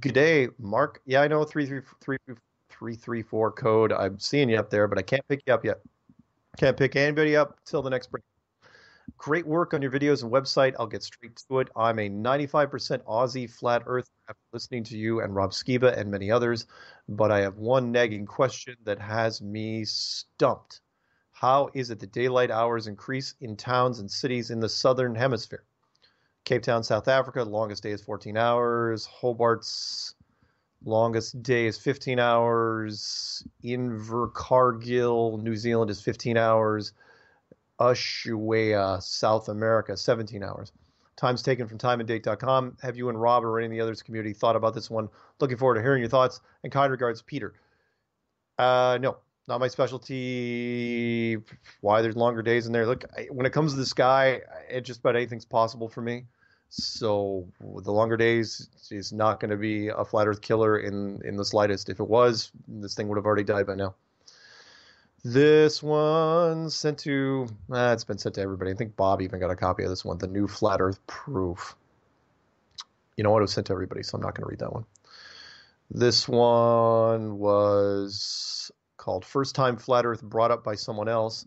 Speaker 5: Good day, Mark. Yeah, I know three three three three three four code. I'm seeing you up there, but I can't pick you up yet. Can't pick anybody up till the next break. Great work on your videos and website. I'll get straight to it. I'm a 95% Aussie flat earth after listening to you and Rob Skiba and many others, but I have one nagging question that has me stumped. How is it that daylight hours increase in towns and cities in the southern hemisphere? Cape Town, South Africa, longest day is 14 hours. Hobart's longest day is 15 hours. Invercargill, New Zealand is 15 hours. Ushuaia, South America, 17 hours. Times taken from timeanddate.com. Have you and Rob or any of the others community thought about this one? Looking forward to hearing your thoughts. And kind regards, Peter. Uh, no, not my specialty. Why there's longer days in there? Look, I, when it comes to the sky, it just about anything's possible for me. So the longer days is not going to be a flat Earth killer in in the slightest. If it was, this thing would have already died by now. This one sent to, ah, it's been sent to everybody. I think Bob even got a copy of this one, the new flat Earth proof. You know what? It was sent to everybody, so I'm not going to read that one. This one was called First Time Flat Earth brought up by someone else.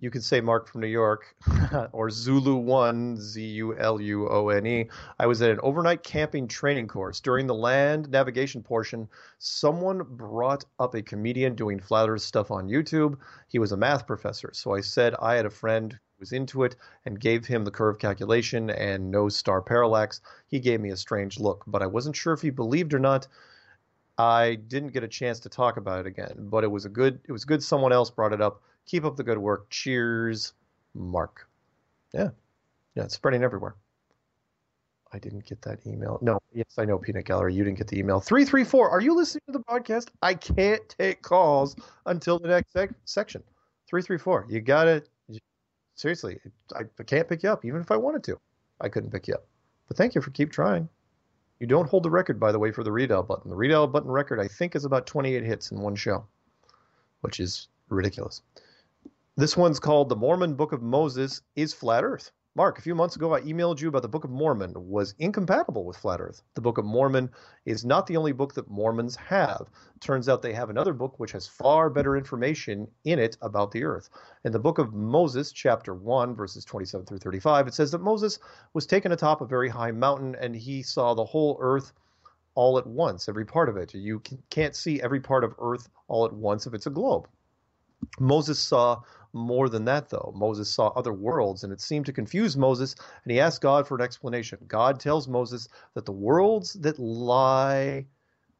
Speaker 5: You can say Mark from New York or Zulu1, Z U L U O N E. I was at an overnight camping training course. During the land navigation portion, someone brought up a comedian doing flat earth stuff on YouTube. He was a math professor. So I said I had a friend who was into it and gave him the curve calculation and no star parallax. He gave me a strange look, but I wasn't sure if he believed or not. I didn't get a chance to talk about it again, but it was a good it was good someone else brought it up. Keep up the good work. Cheers, Mark. Yeah. Yeah, it's spreading everywhere. I didn't get that email. No, yes, I know, Peanut Gallery. You didn't get the email. 334, are you listening to the podcast? I can't take calls until the next sec- section. 334, you got to, seriously, I, can't pick you up, even if I wanted to. I couldn't pick you up. But thank you for keep trying. You don't hold the record, by the way, for the out button. The out button record, I think, is about 28 hits in one show, which is ridiculous. This one's called The Mormon Book of Moses is Flat Earth. Mark, a few months ago, I emailed you about the Book of Mormon was incompatible with Flat Earth. The Book of Mormon is not the only book that Mormons have. Turns out they have another book which has far better information in it about the Earth. In the Book of Moses, chapter 1, verses 27 through 35, it says that Moses was taken atop a very high mountain and he saw the whole Earth all at once, every part of it. You can't see every part of Earth all at once if it's a globe. Moses saw more than that, though. Moses saw other worlds, and it seemed to confuse Moses, and he asked God for an explanation. God tells Moses that the worlds that lie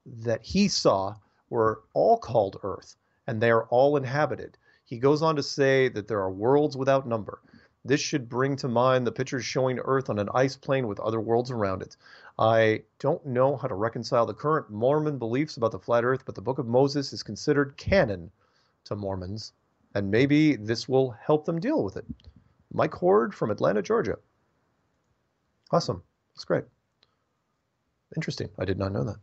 Speaker 5: that he saw were all called Earth, and they are all inhabited. He goes on to say that there are worlds without number. This should bring to mind the pictures showing Earth on an ice plane with other worlds around it. I don't know how to reconcile the current Mormon beliefs about the flat Earth, but the Book of Moses is considered canon to Mormons and maybe this will help them deal with it. Mike Horde from Atlanta, Georgia. Awesome. That's great. Interesting. I did not know that.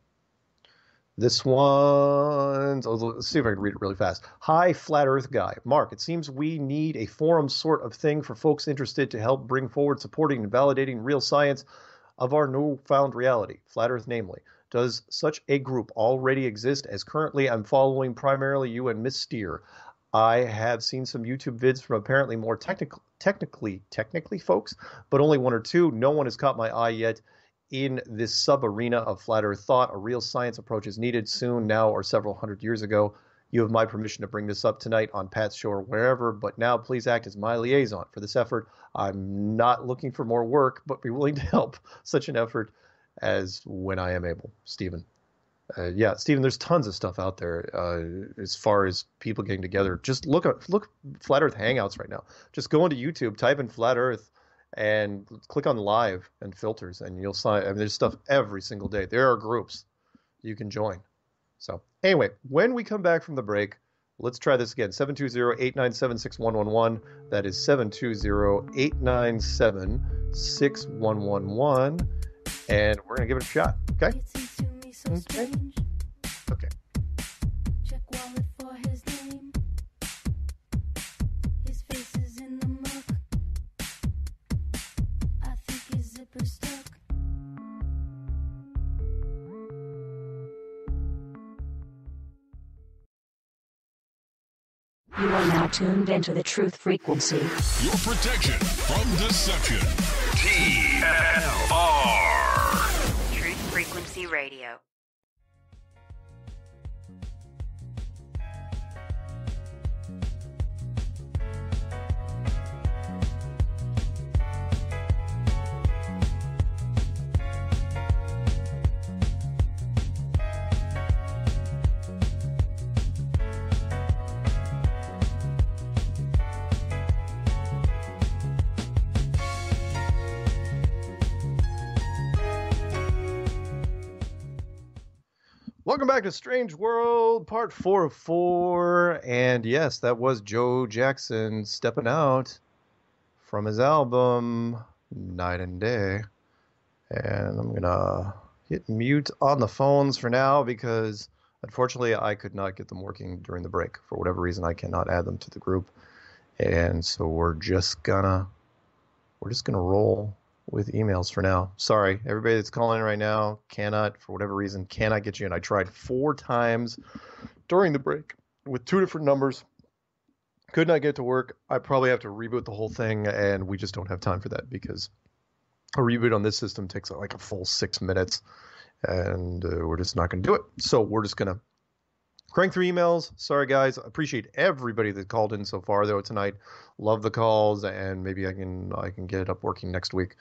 Speaker 5: This one, oh, let's see if I can read it really fast. Hi, Flat Earth Guy. Mark, it seems we need a forum sort of thing for folks interested to help bring forward supporting and validating real science of our newfound reality, Flat Earth namely. Does such a group already exist? As currently, I'm following primarily you and Miss Steere. I have seen some YouTube vids from apparently more technical, technically, technically folks, but only one or two. No one has caught my eye yet in this sub arena of flat earth thought. A real science approach is needed soon, now or several hundred years ago. You have my permission to bring this up tonight on Pat's show or wherever, but now please act as my liaison for this effort. I'm not looking for more work, but be willing to help such an effort as when I am able. Stephen. Uh, yeah, Stephen, there's tons of stuff out there uh, as far as people getting together. Just look at look Flat Earth Hangouts right now. Just go into YouTube, type in Flat Earth, and click on Live and filters, and you'll find. I mean, there's stuff every single day. There are groups you can join. So anyway, when we come back from the break, let's try this again. 720-897-6111. That is 720-897-6111. And we're going to give it a shot. Okay? Okay. Okay.
Speaker 13: Check wallet for his name. His face is in the muck. I think his zipper's stuck.
Speaker 14: You are now tuned into the truth frequency.
Speaker 3: Your protection from deception. TLR.
Speaker 15: Truth Frequency Radio.
Speaker 5: Welcome back to Strange World, part four of four. And yes, that was Joe Jackson stepping out from his album Night and Day. And I'm going to hit mute on the phones for now because unfortunately I could not get them working during the break. For whatever reason, I cannot add them to the group. And so we're just gonna we're just gonna roll with emails for now. Sorry, everybody that's calling in right now cannot, for whatever reason, cannot get you in. I tried four times during the break with two different numbers, Could not get to work. I probably have to reboot the whole thing, and we just don't have time for that because a reboot on this system takes like a full six minutes, and uh, we're just not going to do it. So we're just going to crank through emails. Sorry, guys. Appreciate everybody that called in so far though tonight. Love the calls, and maybe I can I can get it up working next week.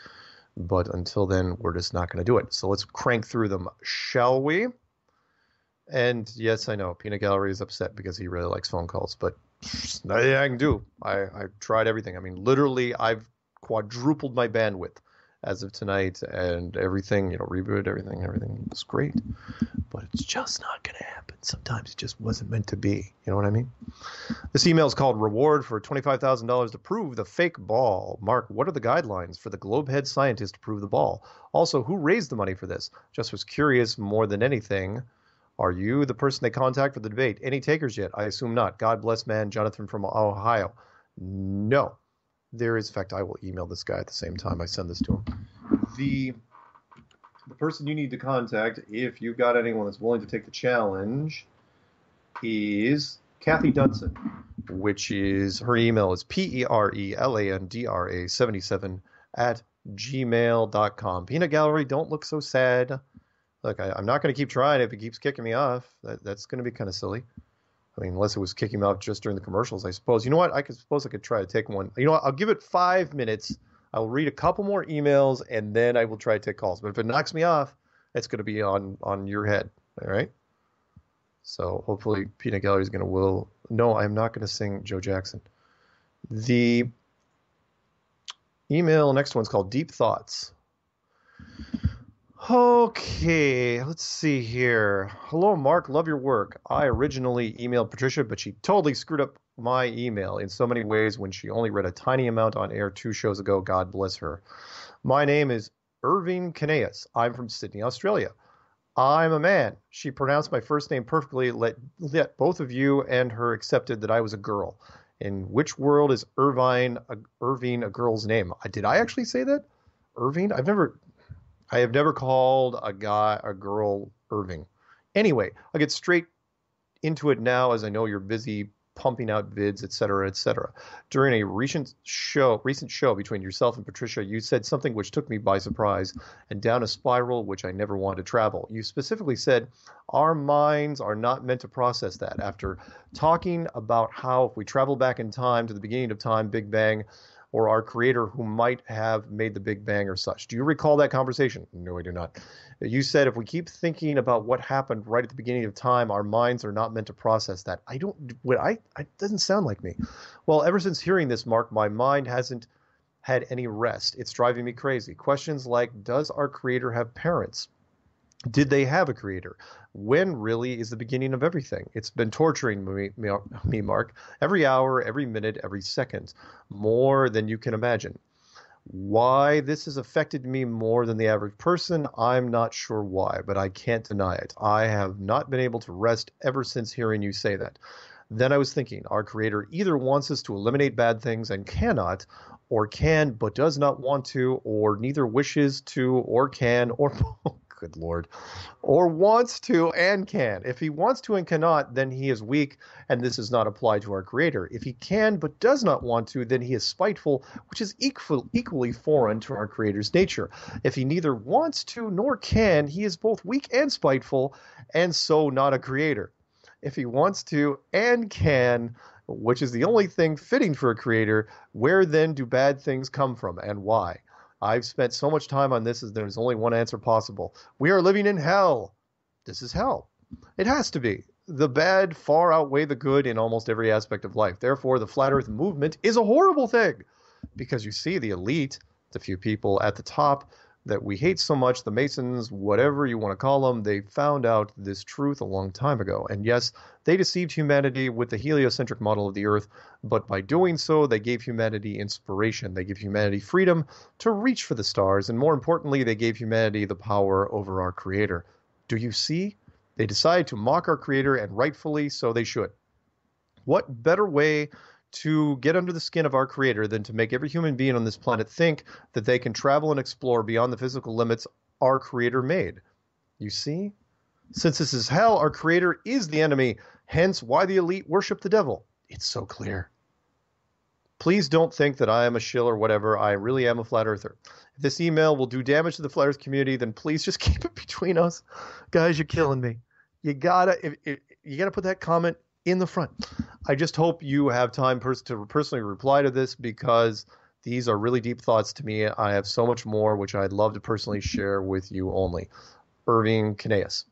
Speaker 5: But until then, we're just not going to do it. So let's crank through them, shall we? And yes, I know Peanut Gallery is upset because he really likes phone calls, but nothing I can do. I I tried everything. I mean, literally, I've quadrupled my bandwidth as of tonight, and everything. You know, reboot everything. Everything was great, but it's just not going to happen. Sometimes it just wasn't meant to be. You know what I mean? This email is called "Reward for twenty-five thousand dollars to prove the fake ball." Mark, what are the guidelines for the globehead scientist to prove the ball? Also, who raised the money for this? Just was curious more than anything. Are you the person they contact for the debate? Any takers yet? I assume not. God bless man, Jonathan from Ohio. No. There is, in fact, I will email this guy at the same time I send this to him. The the person you need to contact, if you've got anyone that's willing to take the challenge, is Kathy Dunson, which is her email is P E R E L A N D R A 77 at gmail.com. Peanut Gallery, don't look so sad. Look, I, I'm not going to keep trying if it keeps kicking me off. That, that's going to be kind of silly. I mean, unless it was kicking me off just during the commercials, I suppose. You know what? I could suppose I could try to take one. You know what? I'll give it five minutes. I will read a couple more emails and then I will try to take calls. But if it knocks me off, it's going to be on on your head. All right. So hopefully Peanut Gallery is going to will. No, I'm not going to sing Joe Jackson. The email next one's called Deep Thoughts. Okay, let's see here. Hello, Mark. Love your work. I originally emailed Patricia, but she totally screwed up my email in so many ways when she only read a tiny amount on air two shows ago. God bless her. My name is Irving Caneas. I'm from Sydney, Australia. I'm a man. She pronounced my first name perfectly, let, let both of you and her accepted that I was a girl. In which world is Irvine a, Irving a girl's name? Did I actually say that? Irving? I've never I have never called a guy a girl Irving. Anyway, I'll get straight into it now as I know you're busy pumping out vids, et cetera, et cetera. During a recent show, recent show between yourself and Patricia, you said something which took me by surprise and down a spiral which I never wanted to travel. You specifically said our minds are not meant to process that. After talking about how if we travel back in time to the beginning of time, Big Bang, or our creator who might have made the Big Bang or such. Do you recall that conversation? No, I do not. You said if we keep thinking about what happened right at the beginning of time, our minds are not meant to process that. I don't. What I? It doesn't sound like me. Well, ever since hearing this, Mark, my mind hasn't had any rest. It's driving me crazy. Questions like, does our creator have parents? Did they have a creator? When really is the beginning of everything? It's been torturing me, me, Mark, every hour, every minute, every second, more than you can imagine. Why this has affected me more than the average person, I'm not sure why, but I can't deny it. I have not been able to rest ever since hearing you say that. Then I was thinking, our Creator either wants us to eliminate bad things and cannot, or can but does not want to, or neither wishes to or can, or good lord, or wants to and can. If he wants to and cannot, then he is weak, and this does not apply to our Creator. If he can but does not want to, then he is spiteful, which is equal, equally foreign to our Creator's nature. If he neither wants to nor can, he is both weak and spiteful, and so not a Creator. If he wants to and can, which is the only thing fitting for a creator, where then do bad things come from and why? I've spent so much time on this as there's only one answer possible. We are living in hell. This is hell. It has to be. The bad far outweigh the good in almost every aspect of life. Therefore, the flat earth movement is a horrible thing. Because you see, the elite, the few people at the top that we hmm. hate so much, the Masons, whatever you want to call them, they found out this truth a long time ago. And yes, they deceived humanity with the heliocentric model of the Earth, but by doing so, they gave humanity inspiration. They gave humanity freedom to reach for the stars, and more importantly, they gave humanity the power over our Creator. Do you see? They decided to mock our Creator, and rightfully so they should. What better way to get under the skin of our creator than to make every human being on this planet think that they can travel and explore beyond the physical limits our creator made. You see? Since this is hell, our creator is the enemy, hence why the elite worship the devil. It's so clear. Please don't think that I am a shill or whatever. I really am a flat earther. If this email will do damage to the flat earth community, then please just keep it between us. Guys, you're killing me. You gotta if, if, you gotta put that comment in the front. I just hope you have time pers- to personally reply to this because these are really deep thoughts to me. I have so much more which I'd love to personally share with you only. Irving Caneas.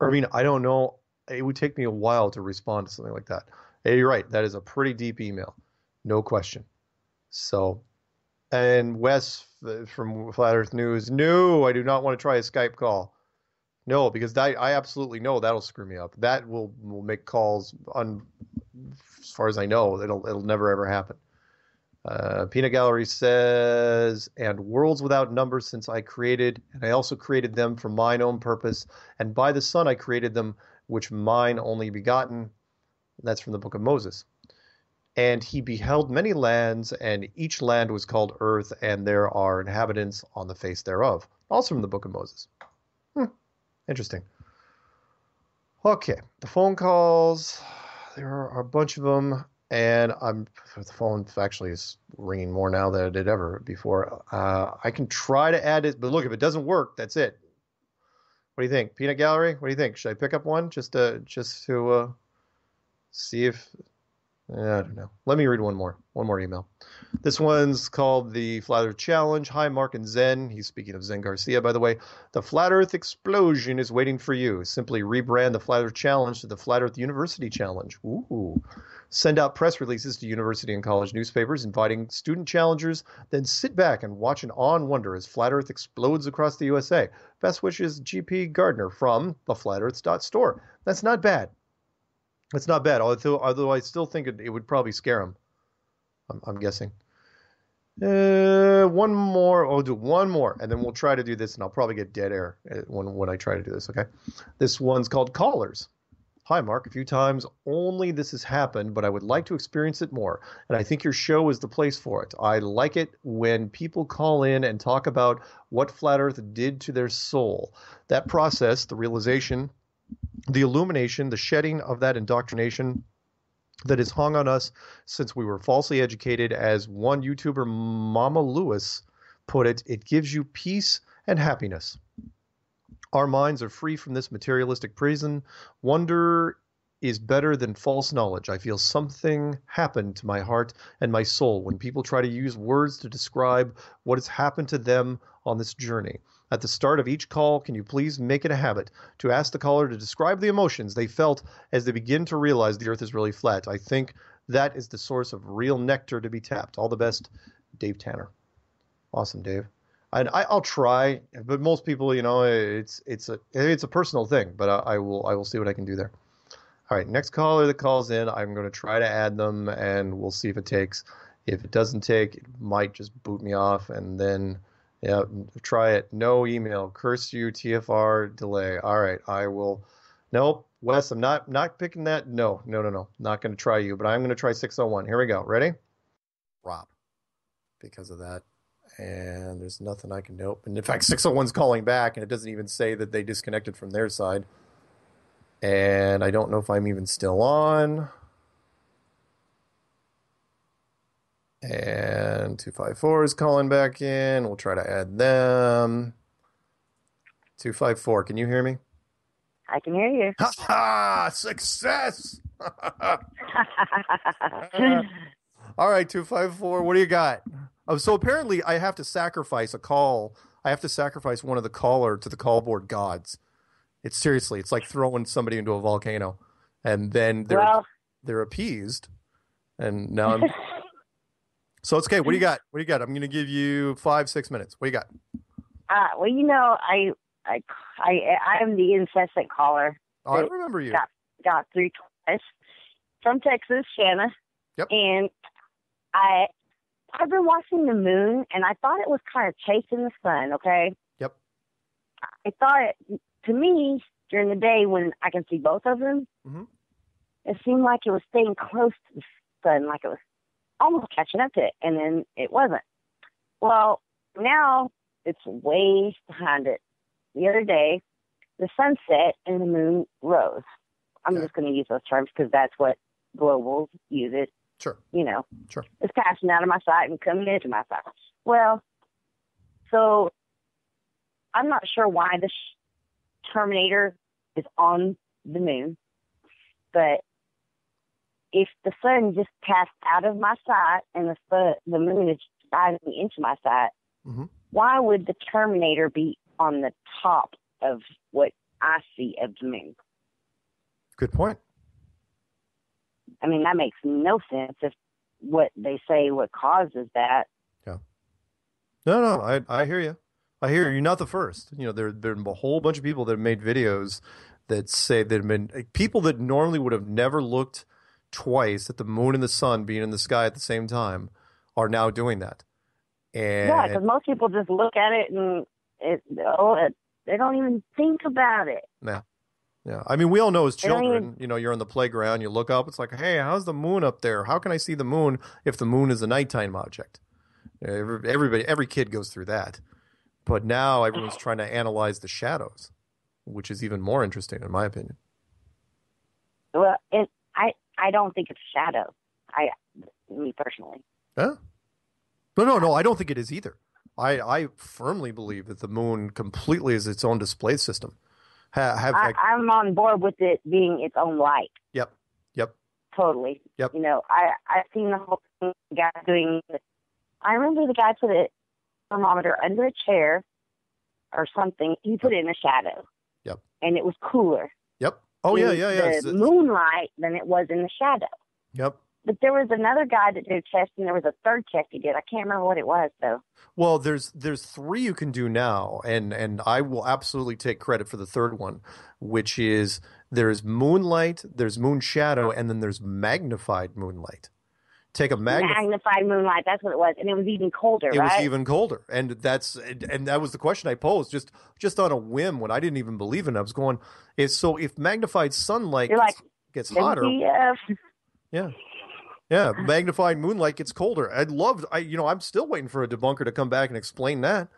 Speaker 5: Irving, I don't know. It would take me a while to respond to something like that. Hey, you're right. That is a pretty deep email. No question. So, and Wes uh, from Flat Earth News, no, I do not want to try a Skype call. No, because I, I absolutely know that'll screw me up. That will will make calls on, as far as I know, it'll it'll never ever happen. Uh, Peanut Gallery says, and worlds without number since I created, and I also created them for mine own purpose, and by the Son I created them, which mine only begotten. That's from the book of Moses. And he beheld many lands, and each land was called earth, and there are inhabitants on the face thereof. Also from the book of Moses. Hmm. Interesting. Okay, the phone calls. There are a bunch of them, and I'm the phone actually is ringing more now than it did ever before. Uh, I can try to add it, but look, if it doesn't work, that's it. What do you think, Peanut Gallery? What do you think? Should I pick up one just to just to uh, see if I don't know. Let me read one more. One more email. This one's called the Flat Earth Challenge. Hi, Mark and Zen. He's speaking of Zen Garcia, by the way. The Flat Earth Explosion is waiting for you. Simply rebrand the Flat Earth Challenge to the Flat Earth University Challenge. Ooh. Send out press releases to university and college newspapers inviting student challengers. Then sit back and watch in awe and wonder as Flat Earth explodes across the USA. Best wishes, GP Gardner from theflatearth.store. That's not bad. It's not bad, although, although I still think it, it would probably scare him. I'm, I'm guessing. Uh, one more. I'll do one more, and then we'll try to do this, and I'll probably get dead air uh, when when I try to do this. Okay. This one's called Callers. Hi, Mark. A few times only this has happened, but I would like to experience it more, and I think your show is the place for it. I like it when people call in and talk about what Flat Earth did to their soul. That process, the realization the illumination, the shedding of that indoctrination that is hung on us since we were falsely educated, as one YouTuber, Mama Lewis, put it, it gives you peace and happiness. Our minds are free from this materialistic prison. Wonder is better than false knowledge. I feel something happened to my heart and my soul when people try to use words to describe what has happened to them on this journey. At the start of each call, can you please make it a habit to ask the caller to describe the emotions they felt as they begin to realize the earth is really flat? I think that is the source of real nectar to be tapped. All the best, Dave Tanner. Awesome, Dave. And I, I'll try, but most people, you know, it's it's a it's a personal thing. But I, I will I will see what I can do there. All right, next caller that calls in, I'm going to try to add them, and we'll see if it takes. If it doesn't take, it might just boot me off, and then yeah, try it. No email. Curse you, TFR delay. All right, I will. Nope, Wes, I'm not not picking that. No, no, no, no. Not going to try you, but I'm going to try 601. Here we go. Ready? Rob. Because of that. And there's nothing I can nope. And in fact, 601's calling back, and it doesn't even say that they disconnected from their side. And I don't know if I'm even still on. And 254 is calling back in. We'll try to add them. 254, can you hear me?
Speaker 16: I can hear you.
Speaker 5: Ha ha! Success! All right, 254, what do you got? Oh, so apparently I have to sacrifice a call. I have to sacrifice one of the caller to the call board gods. It's seriously, it's like throwing somebody into a volcano. And then they're
Speaker 16: Well-
Speaker 5: they're appeased. And now I'm So it's okay. What do you got? What do you got? I'm going to give you five, six minutes. What do you got?
Speaker 16: Uh, well, you know, I, I, I, I am the incessant caller.
Speaker 5: Oh, I remember you.
Speaker 16: Got, got through twice from Texas, Shanna.
Speaker 5: Yep.
Speaker 16: And I, I've been watching the moon, and I thought it was kind of chasing the sun. Okay.
Speaker 5: Yep.
Speaker 16: I thought it, to me during the day when I can see both of them,
Speaker 5: Mhm.
Speaker 16: it seemed like it was staying close to the sun, like it was almost catching up to it, and then it wasn't. Well, now it's way behind it. The other day, the sun set and the moon rose. I'm just going to use those terms because that's what globals use it.
Speaker 5: Sure.
Speaker 16: You know,
Speaker 5: Sure.
Speaker 16: it's passing out of my sight and coming into my sight. Well, so I'm not sure why the sh- Terminator is on the moon, but if the sun just passed out of my sight and the sun, the moon is shining into my sight,
Speaker 5: Mhm.
Speaker 16: why would the Terminator be on the top of what I see of the moon?
Speaker 5: Good point.
Speaker 16: I mean, that makes no sense if what they say what causes that. Yeah.
Speaker 5: No, no, I I hear you. I hear you. You're not the first. You know, there there have been a whole bunch of people that have made videos that say that have been people that normally would have never looked twice that the moon and the sun being in the sky at the same time are now doing that. And
Speaker 16: Yeah, because most people just look at it and it, oh, it, they don't even think about it.
Speaker 5: Yeah. Yeah. I mean, we all know as children,
Speaker 16: even-
Speaker 5: you know, you're on the playground, you look up, it's like, hey, how's the moon up there? How can I see the moon if the moon is a nighttime object? Every- Everybody, every kid goes through that. But now everyone's trying to analyze the shadows, which is even more interesting, in my opinion.
Speaker 16: Well, it, I I don't think it's shadow. I me personally.
Speaker 5: Huh? No, no, no. I don't think it is either. I, I firmly believe that the moon completely is its own display system. Ha, have
Speaker 16: I, I'm on board with it being its own light.
Speaker 5: yep, yep,
Speaker 16: Totally.
Speaker 5: Yep.
Speaker 16: You know, I I've seen the whole thing, the guy doing. I remember the guy put a thermometer under a chair or something. He put it in the shadow.
Speaker 5: Yep.
Speaker 16: And it was cooler.
Speaker 5: yep. Oh yeah, yeah, yeah.
Speaker 16: The moonlight than it was in the shadow.
Speaker 5: Yep.
Speaker 16: But there was another guy that did a test, and there was a third test he did. I can't remember what it was though.
Speaker 5: Well, there's there's three you can do now, and and I will absolutely take credit for the third one, which is there's moonlight, there's moon shadow, and then there's magnified moonlight. Take a magnified.
Speaker 16: Magnified moonlight. That's what it was, and it was even colder,
Speaker 5: It
Speaker 16: right?
Speaker 5: was even colder, and that's and, that was the question I posed just just on a whim when I didn't even believe in it. I was going, is so if magnified sunlight
Speaker 16: like,
Speaker 5: gets hotter, yeah, yeah, magnified moonlight gets colder. I'd love, I you know, I'm still waiting for a debunker to come back and explain that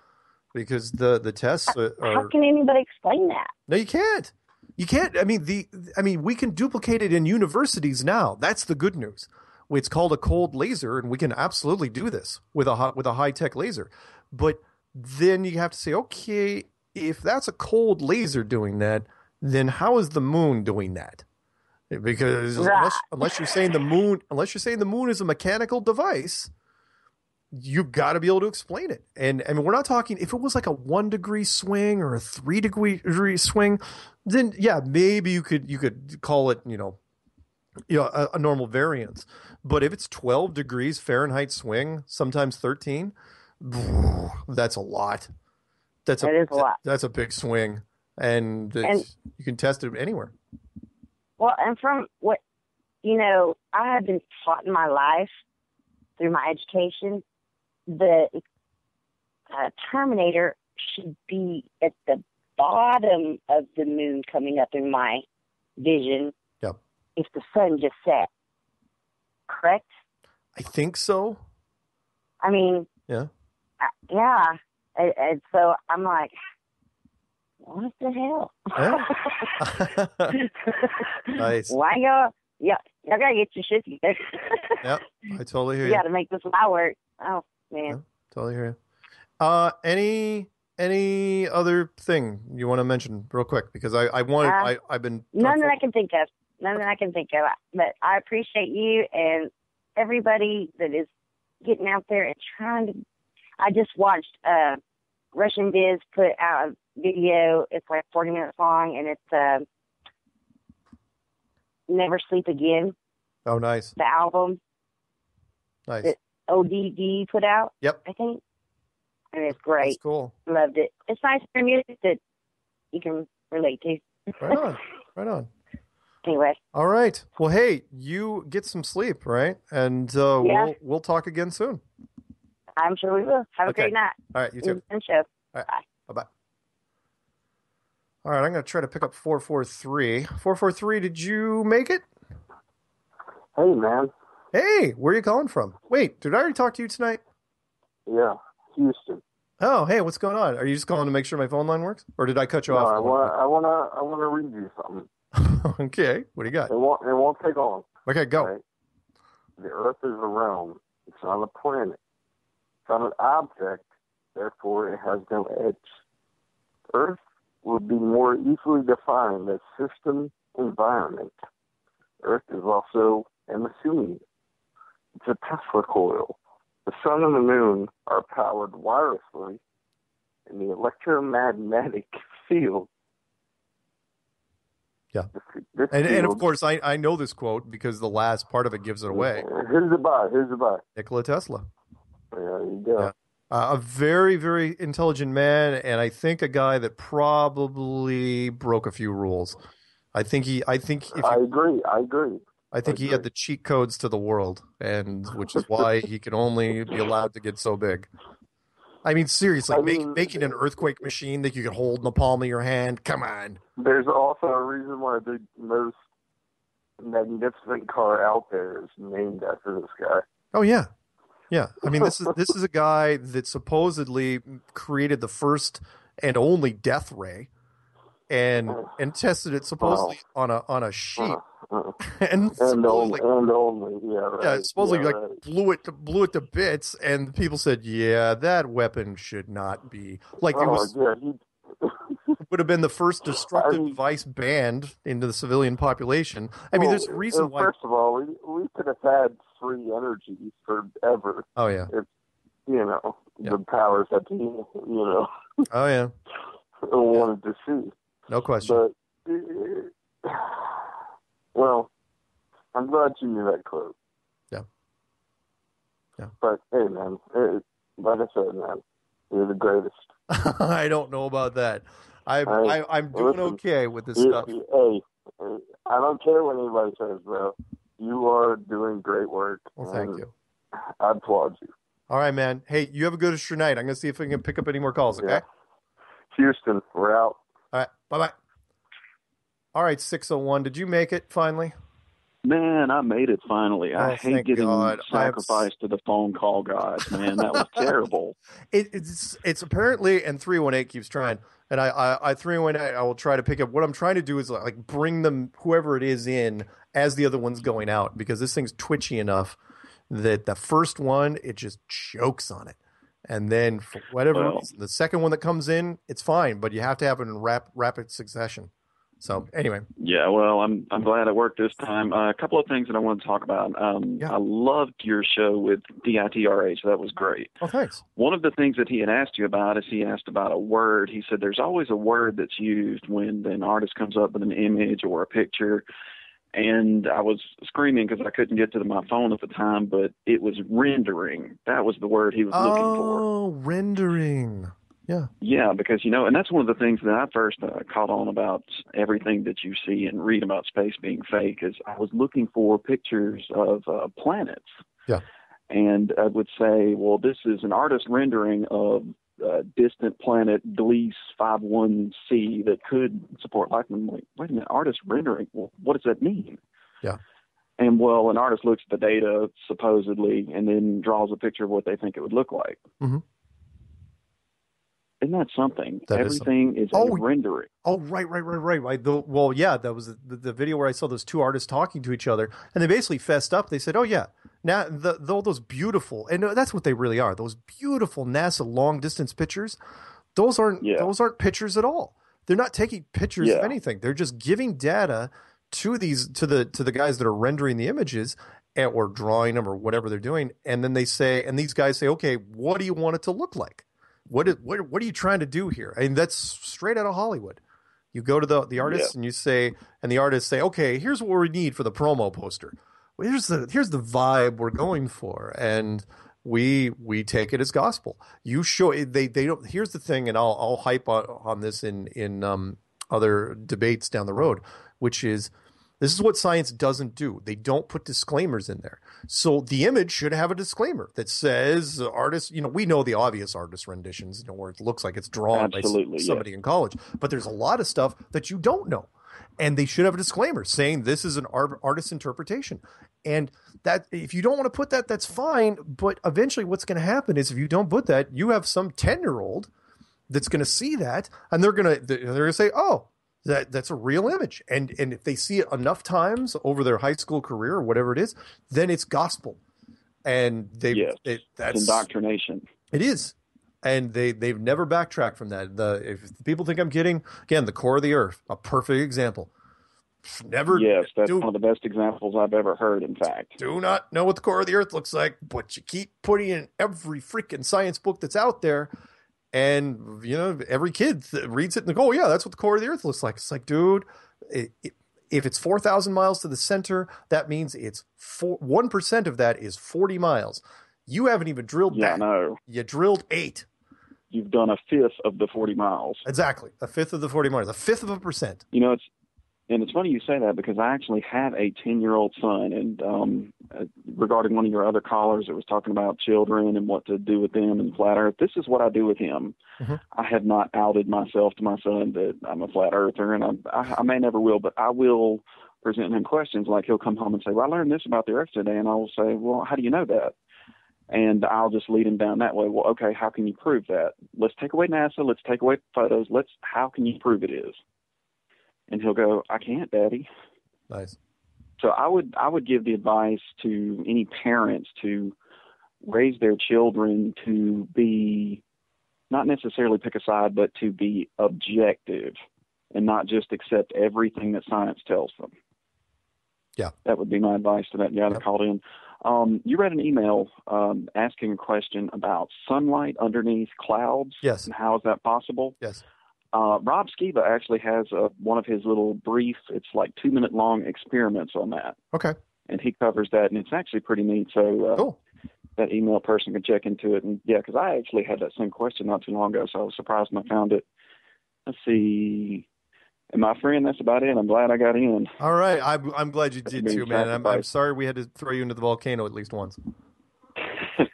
Speaker 5: because the the tests are,
Speaker 16: How can anybody explain that?
Speaker 5: no, you can't. You can't. I mean, the. I mean, we can duplicate it in universities now. That's the good news. It's called a cold laser, and we can absolutely do this with a hot, with a high tech laser. But then you have to say, okay, if that's a cold laser doing that, then how is the moon doing that? Eh, because unless, unless you're saying the moon, unless you're saying the moon is a mechanical device, you've got to be able to explain it. And I mean, we're not talking if it was like a one degree swing or a three degree degree swing, then yeah, maybe you could you could call it you know, you know a, a normal variance. But if it's twelve degrees Fahrenheit swing, sometimes thirteen, that's a lot. That's a,
Speaker 16: That is a lot.
Speaker 5: That's a big swing, and,
Speaker 16: And-
Speaker 5: you can test it anywhere.
Speaker 16: Well, and from what you know, I have been taught in my life through my education that uh, Terminator should be at the bottom of the moon coming up in my vision. If the sun just set. Correct?
Speaker 5: I think so.
Speaker 16: I mean,
Speaker 5: Yeah.
Speaker 16: uh, yeah. And, and so I'm like, what the hell?
Speaker 5: Nice.
Speaker 16: Why y'all? Yeah, y'all gotta get your shit together.
Speaker 5: Yep. I totally hear
Speaker 16: you
Speaker 5: you.
Speaker 16: gotta make this lie work. Oh man.
Speaker 5: Totally hear you. Uh, any any other thing you want to mention real quick? Because I I wanted
Speaker 16: Uh,
Speaker 5: I I've been
Speaker 16: None that I can think of. None that I can think of. But I appreciate you and everybody that is getting out there and trying to. I just watched uh, Russian Biz put out a video. It's like 40 minutes long, and it's uh, "Never Sleep Again,"
Speaker 5: oh nice
Speaker 16: the album
Speaker 5: nice
Speaker 16: that ODD put out.
Speaker 5: Yep.
Speaker 16: I think, and it's great.
Speaker 5: That's cool.
Speaker 16: Loved it. It's nice for music that you can relate to.
Speaker 5: right on right on.
Speaker 16: Anyway,
Speaker 5: All right. Well, hey, you get some sleep, right? And uh,
Speaker 16: Yeah.
Speaker 5: we'll we'll talk again soon.
Speaker 16: I'm sure we will. Have a
Speaker 5: Okay.
Speaker 16: great night.
Speaker 5: All right, you too.
Speaker 16: And show.
Speaker 5: All right. Bye bye. All right, I'm going to try to pick up 443. 443, did you make it?
Speaker 6: Hey, man.
Speaker 5: Hey, where are you calling from? Wait, did I already talk to you tonight?
Speaker 6: Yeah, Houston.
Speaker 5: Oh, hey, what's going on? Are you just calling to make sure my phone line works? Or did I cut you
Speaker 6: No,
Speaker 5: off?
Speaker 6: I want I want to I want to read you something.
Speaker 5: okay, what do you got?
Speaker 6: It won't it won't take long.
Speaker 5: Okay, go.
Speaker 6: the Earth is a realm. It's not a planet. It's not an object. Therefore, it has no edge. Earth would be more easily defined as system environment. Earth is also a machine. It's a Tesla coil. The sun and the moon are powered wirelessly in the electromagnetic field.
Speaker 5: Yeah.
Speaker 6: This
Speaker 5: And, and of course, I, I know this quote because the last part of it gives it away.
Speaker 6: Who's the by? Who's the by?
Speaker 5: Nikola Tesla.
Speaker 6: There you go.
Speaker 5: Uh, a very, very intelligent man, and I think a guy that probably broke a few rules. I think he, I think if
Speaker 6: I agree. I agree.
Speaker 5: I think he had the cheat codes to the world, and which is why he can only be allowed to get so big. I mean, seriously, make, making an earthquake machine that you can hold in the palm of your hand. Come on.
Speaker 6: There's also a reason why the most magnificent car out there is named after this guy.
Speaker 5: Oh yeah, yeah. I mean, this is this is a guy that supposedly created the first and only death ray, and uh, and tested it supposedly on a on a sheep, uh, uh, and
Speaker 6: And only,
Speaker 5: supposedly
Speaker 6: and only, yeah, right.
Speaker 5: yeah, supposedly
Speaker 6: yeah,
Speaker 5: like
Speaker 6: right.
Speaker 5: blew it to, blew it to bits, and people said, yeah, that weapon should not be like it
Speaker 6: Oh,
Speaker 5: was
Speaker 6: yeah, he,
Speaker 5: would have been the first destructive device banned into the civilian population. I mean, there's a reason
Speaker 6: uh,
Speaker 5: why.
Speaker 6: First of all, we we could have had free energy forever.
Speaker 5: Oh yeah.
Speaker 6: If you know the powers that be, you know,
Speaker 5: Oh yeah,
Speaker 6: wanted to see.
Speaker 5: No question.
Speaker 6: But well, I'm glad you knew that quote.
Speaker 5: Yeah. Yeah.
Speaker 6: But hey, man, it, like I said, man, you're the greatest.
Speaker 5: I don't know about that. I'm
Speaker 6: I-
Speaker 5: I, I'm doing
Speaker 6: listen,
Speaker 5: okay with this
Speaker 6: you-
Speaker 5: stuff.
Speaker 6: Hey, I don't care what anybody says, bro. You are doing great work.
Speaker 5: Well, thank you.
Speaker 6: I applaud you.
Speaker 5: All right, man. Hey, you have a good night. I'm gonna see if I can pick up any more calls. Okay.
Speaker 6: Houston, we're out.
Speaker 5: All right. Bye bye. All right, six oh one. Did you make it finally?
Speaker 17: Man, I made it finally.
Speaker 5: Oh,
Speaker 17: I hate getting
Speaker 5: God.
Speaker 17: Sacrificed to the phone call gods, man. That was terrible.
Speaker 5: It, it's it's apparently and three one eight keeps trying, and I I, I three one eight I will try to pick up. What I'm trying to do is like bring them whoever it is in as the other one's going out because this thing's twitchy enough that the first one it just chokes on it, and then for whatever
Speaker 17: Well.
Speaker 5: reason, the second one that comes in it's fine, but you have to have it in rap, rapid succession. So anyway,
Speaker 17: Yeah, well, I'm I'm glad it worked this time. Uh, a couple of things that I want to talk about. Um, I loved your show with DITRH. That was great.
Speaker 5: oh thanks.
Speaker 17: One of the things that he had asked you about is he asked about a word. He said there's always a word that's used when an artist comes up with an image or a picture. And I was screaming because I couldn't get to my phone at the time, but it was rendering. That was the word he was looking for.
Speaker 5: Oh, rendering. Yeah.
Speaker 17: Yeah, because you know, and that's one of the things that I first uh, caught on about everything that you see and read about space being fake. Is I was looking for pictures of uh, planets,
Speaker 5: Yeah.
Speaker 17: and I would say, well, this is an artist rendering of uh, distant planet Gliese 51c that could support life. And I'm like, wait a minute, artist rendering? Well, what does that mean?
Speaker 5: Yeah.
Speaker 17: And well, an artist looks at the data supposedly, and then draws a picture of what they think it would look like.
Speaker 5: Mhm.
Speaker 17: Isn't that something?
Speaker 5: That is
Speaker 17: Everything is,
Speaker 5: Oh,
Speaker 17: a rendering.
Speaker 5: Oh, right, right, right, right, right. The, well, yeah, that was the, the video where I saw those two artists talking to each other, and they basically fessed up. They said, "Oh yeah, now the, the all those beautiful, and uh, that's what they really are. Those beautiful NASA long distance pictures. Those aren't those aren't pictures at all. They're not taking pictures of anything. They're just giving data to these to the to the guys that are rendering the images." and- Or drawing them, or whatever they're doing, and then they say, and these guys say, "Okay, what do you want it to look like? What is, what what are you trying to do here?" I mean, that's straight out of Hollywood. You go to the the artist
Speaker 17: Yeah.
Speaker 5: and you say, and the artists say, okay, here's what we need for the promo poster. Well, here's the here's the vibe we're going for, and we we take it as gospel. You show they they don't. Here's the thing, and I'll I'll hype on, on this in in um, other debates down the road, which is this is what science doesn't do. They don't put disclaimers in there. So the image should have a disclaimer that says artist, you know, we know the obvious artist renditions, you know, where it looks like it's drawn
Speaker 17: Absolutely,
Speaker 5: by
Speaker 17: yes.
Speaker 5: somebody in college, but there's a lot of stuff that you don't know. And they should have a disclaimer saying this is an art, artist interpretation. And that if you don't want to put that, that's fine. But eventually what's going to happen is if you don't put that, you have some 10 year old that's going to see that and they're going to, they're going to say, oh, That that's a real image, and and if they see it enough times over their high school career or whatever it is, then it's gospel, and they
Speaker 17: Yes.
Speaker 5: it, that's
Speaker 17: indoctrination.
Speaker 5: it is, and they they've never backtracked from that. The if people think I'm kidding, again, the core of the earth, a perfect example. Never
Speaker 17: Yes, that's
Speaker 5: do,
Speaker 17: one of the best examples I've ever heard. In fact,
Speaker 5: do not know what the core of the earth looks like, but you keep putting in every freaking science book that's out there. And, you know, every kid th- reads it and they go, oh, yeah, that's what the core of the earth looks like. It's like, dude, it, it, if it's 4,000 miles to the center, that means it's four, 1% of that is 40 miles. You haven't even drilled
Speaker 17: yeah,
Speaker 5: that.
Speaker 17: no,
Speaker 5: You drilled eight.
Speaker 17: You've done a fifth of the forty miles.
Speaker 5: Exactly. A fifth of the 40 miles, a fifth of a percent.
Speaker 17: You know, it's and it's funny you say that because I actually have a ten-year-old son, and um, uh, regarding one of your other callers that was talking about children and what to do with them and flat Earth, this is what I do with him.
Speaker 5: Mhm.
Speaker 17: I have not outed myself to my son that I'm a flat earther, and I, I, I may never will, but I will present him questions like he'll come home and say, "Well, I learned this about the Earth today," and I will say, "Well, how do you know that?" And I'll just lead him down that way. Well, okay, how can you prove that? Let's take away NASA. Let's take away photos. Let's. How can you prove it is? And he'll go, "I can't, Daddy."
Speaker 5: Nice.
Speaker 17: So I would I would give the advice to any parents to raise their children to be not necessarily pick a side, but to be objective and not just accept everything that science tells them.
Speaker 5: Yeah.
Speaker 17: That would be my advice to that guy that called in. Um, you read an email um, asking a question about sunlight underneath clouds.
Speaker 5: Yes.
Speaker 17: And how is that possible?
Speaker 5: Yes.
Speaker 17: Uh, Rob Skiba actually has a, one of his little brief, it's like two minute long experiments on that.
Speaker 5: Okay.
Speaker 17: And he covers that, and it's actually pretty neat. So uh,
Speaker 5: Cool.
Speaker 17: that email person can check into it. And yeah, because I actually had that same question not too long ago, so I was surprised when I found it. Let's see. And my friend, that's about it. I'm glad I got in.
Speaker 5: All right. I'm, I'm glad you did too, man. I'm, I'm sorry we had to throw you into the volcano at least once.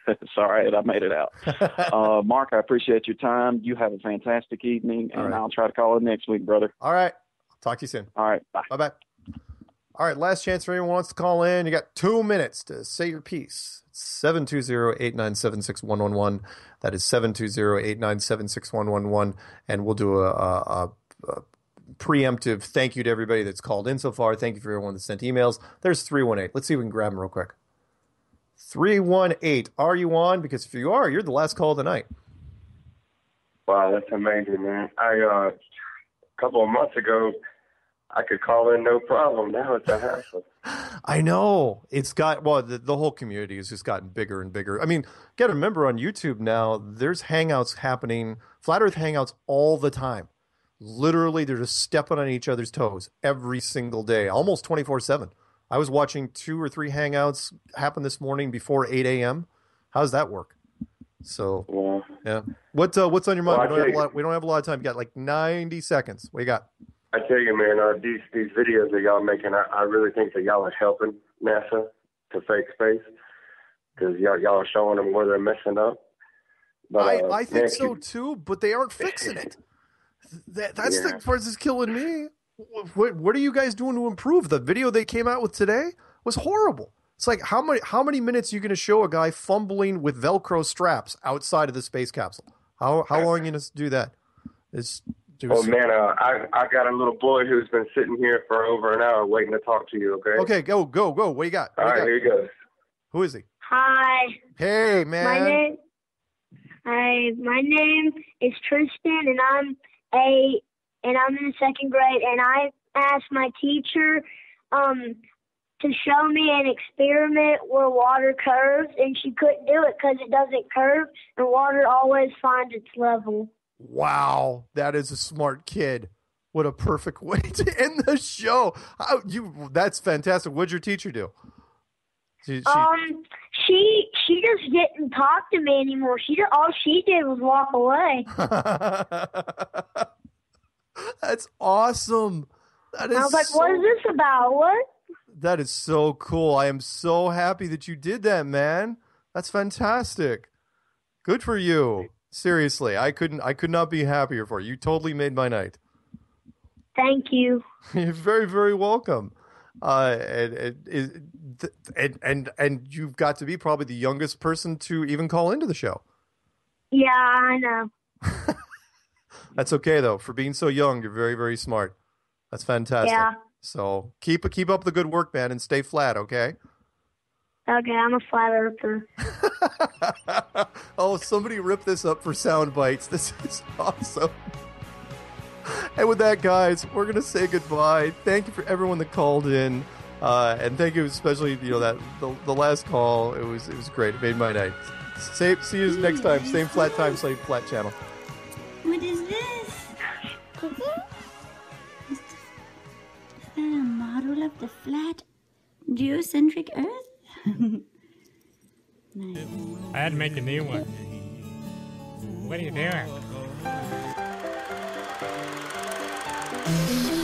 Speaker 17: it's all right. I made it out. uh, Mark, I appreciate your time. You have a fantastic evening, and
Speaker 5: right.
Speaker 17: I'll try to call in next week, brother.
Speaker 5: All right. Talk to you soon.
Speaker 17: All right. Bye.
Speaker 5: Bye bye. All right. Last chance for anyone who wants to call in. You got two minutes to say your piece. 720 897 6111. That is 720 897 6111. And we'll do a, a, a, a preemptive thank you to everybody that's called in so far. Thank you for everyone that sent emails. There's 318. Let's see if we can grab them real quick. 318. Are you on? Because if you are, you're the last call of the night.
Speaker 18: Wow, that's amazing, man. I uh, a couple of months ago, I could call in no problem. Now it's a hassle.
Speaker 5: I know it's got well the, the whole community has just gotten bigger and bigger. I mean, got to remember on YouTube now there's hangouts happening, flat Earth hangouts all the time. Literally, they're just stepping on each other's toes every single day, almost twenty four seven. I was watching two or three hangouts happen this morning before eight a.m. How's that work? So yeah, what uh, what's on your mind?
Speaker 18: Well,
Speaker 5: we, don't have a lot, we don't have a lot of time. You got like ninety seconds. What you got?
Speaker 18: I tell you, man, uh, these these videos that y'all making, I, I really think that y'all are helping NASA to fake space because y'all y'all are showing them where they're messing up. But
Speaker 5: I,
Speaker 18: uh,
Speaker 5: I think
Speaker 18: man,
Speaker 5: so
Speaker 18: keep-
Speaker 5: too, but they aren't fixing it. That, that's
Speaker 18: Yeah.
Speaker 5: the part that's killing me. What, what are you guys doing to improve? The video they came out with today was horrible. It's like how many how many minutes are you going to show a guy fumbling with Velcro straps outside of the space capsule? How how long are you going to do that? It's
Speaker 18: Oh man, uh, I I got a little boy who's been sitting here for over an hour waiting to talk to you. Okay.
Speaker 5: Okay, go go go. What you got? What
Speaker 18: All
Speaker 5: you
Speaker 18: right,
Speaker 5: got?
Speaker 18: here he goes.
Speaker 5: Who is he?
Speaker 19: Hi.
Speaker 5: Hey man.
Speaker 19: My name. Hi. My name is Tristan, and I'm a and I'm in the second grade. And I asked my teacher, um, to show me an experiment where water curves, and she couldn't do it because it doesn't curve, and water always finds its level.
Speaker 5: Wow, that is a smart kid. What a perfect way to end the show. How you that's fantastic. What'd your teacher do? She, she,
Speaker 19: Um, she she just didn't talk to me anymore. She did, all she did was walk away.
Speaker 5: that's awesome. That is
Speaker 19: I was like,
Speaker 5: so,
Speaker 19: "What is this about? What?"
Speaker 5: That is so cool. I am so happy that you did that, man. That's fantastic. Good for you. Seriously, I couldn't I could not be happier for you. You totally made my night.
Speaker 19: Thank you.
Speaker 5: You're very, very welcome. Uh, and, and, and and and you've got to be probably the youngest person to even call into the show.
Speaker 19: Yeah, I know.
Speaker 5: That's okay though. For being so young, you're very, very smart. That's fantastic.
Speaker 19: Yeah.
Speaker 5: So keep keep up the good work, man, and stay flat, okay?
Speaker 19: Okay, I'm a flat earther.
Speaker 5: oh, somebody rip this up for sound bites. This is awesome. And with that, guys, we're gonna say goodbye. Thank you for everyone that called in, uh, and thank you especially you know that the, the last call. It was it was great. It made my night. Say, see you next time. Same flat time, same flat channel.
Speaker 20: What is this? Is that a model of the flat geocentric Earth? nice.
Speaker 21: I had to make a new one. What are you doing? Thank you.